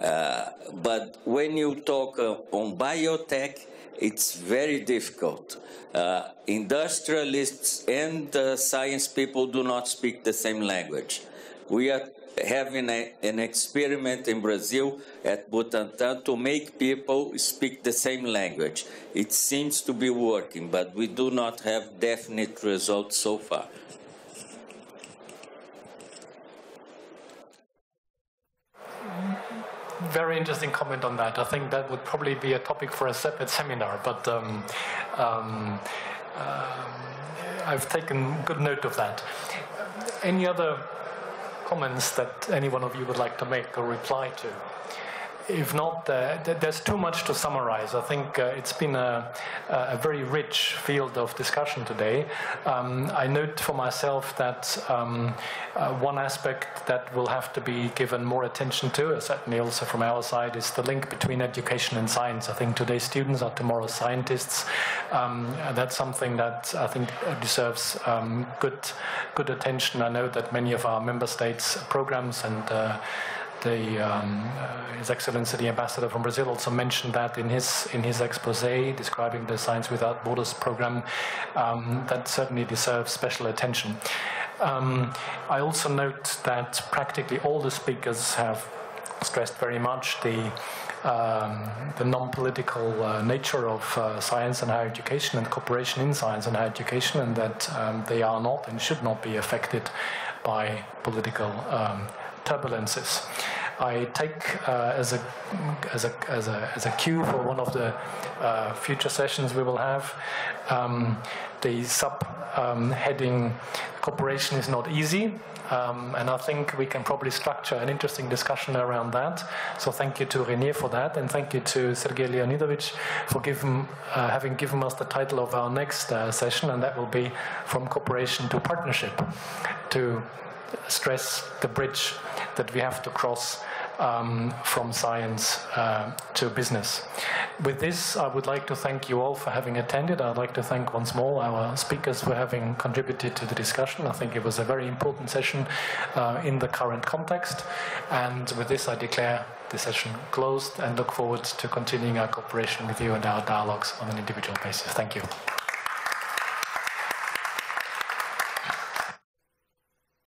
Uh, but when you talk uh, on biotech, it's very difficult. Uh, industrialists and uh, science people do not speak the same language. We are having a, an experiment in Brazil at Butantan to make people speak the same language. It seems to be working, but we do not have definite results so far. very interesting comment on that. I think that would probably be a topic for a separate seminar, but um, um, um, I've taken good note of that. Any other comments that any one of you would like to make or reply to? If not, uh, there's too much to summarize. I think uh, it's been a, a, very rich field of discussion today. Um, I note for myself that um, uh, one aspect that will have to be given more attention to, certainly also from our side, is the link between education and science. I think today's students are tomorrow's scientists. Um, that's something that I think deserves um, good, good attention. I know that many of our member states' programs and uh, the, um, uh, His Excellency the Ambassador from Brazil also mentioned that in his in his expose describing the Science Without Borders program. Um, that certainly deserves special attention. Um, I also note that practically all the speakers have stressed very much the um, the non-political uh, nature of uh, science and higher education and cooperation in science and higher education, and that um, they are not and should not be affected by political um, turbulences. I take uh, as, a, as, a, as, a, as a cue for one of the uh, future sessions we will have um, the subheading um, cooperation is not easy. Um, and I think we can probably structure an interesting discussion around that. So thank you to Renier for that, and thank you to Sergei Leonidovich for given, uh, having given us the title of our next uh, session, and that will be From Cooperation to Partnership, to stress the bridge that we have to cross um, from science uh, to business. With this, I would like to thank you all for having attended. I'd like to thank once more our speakers for having contributed to the discussion. I think it was a very important session uh, in the current context. And with this, I declare the session closed and look forward to continuing our cooperation with you and our dialogues on an individual basis. Thank you.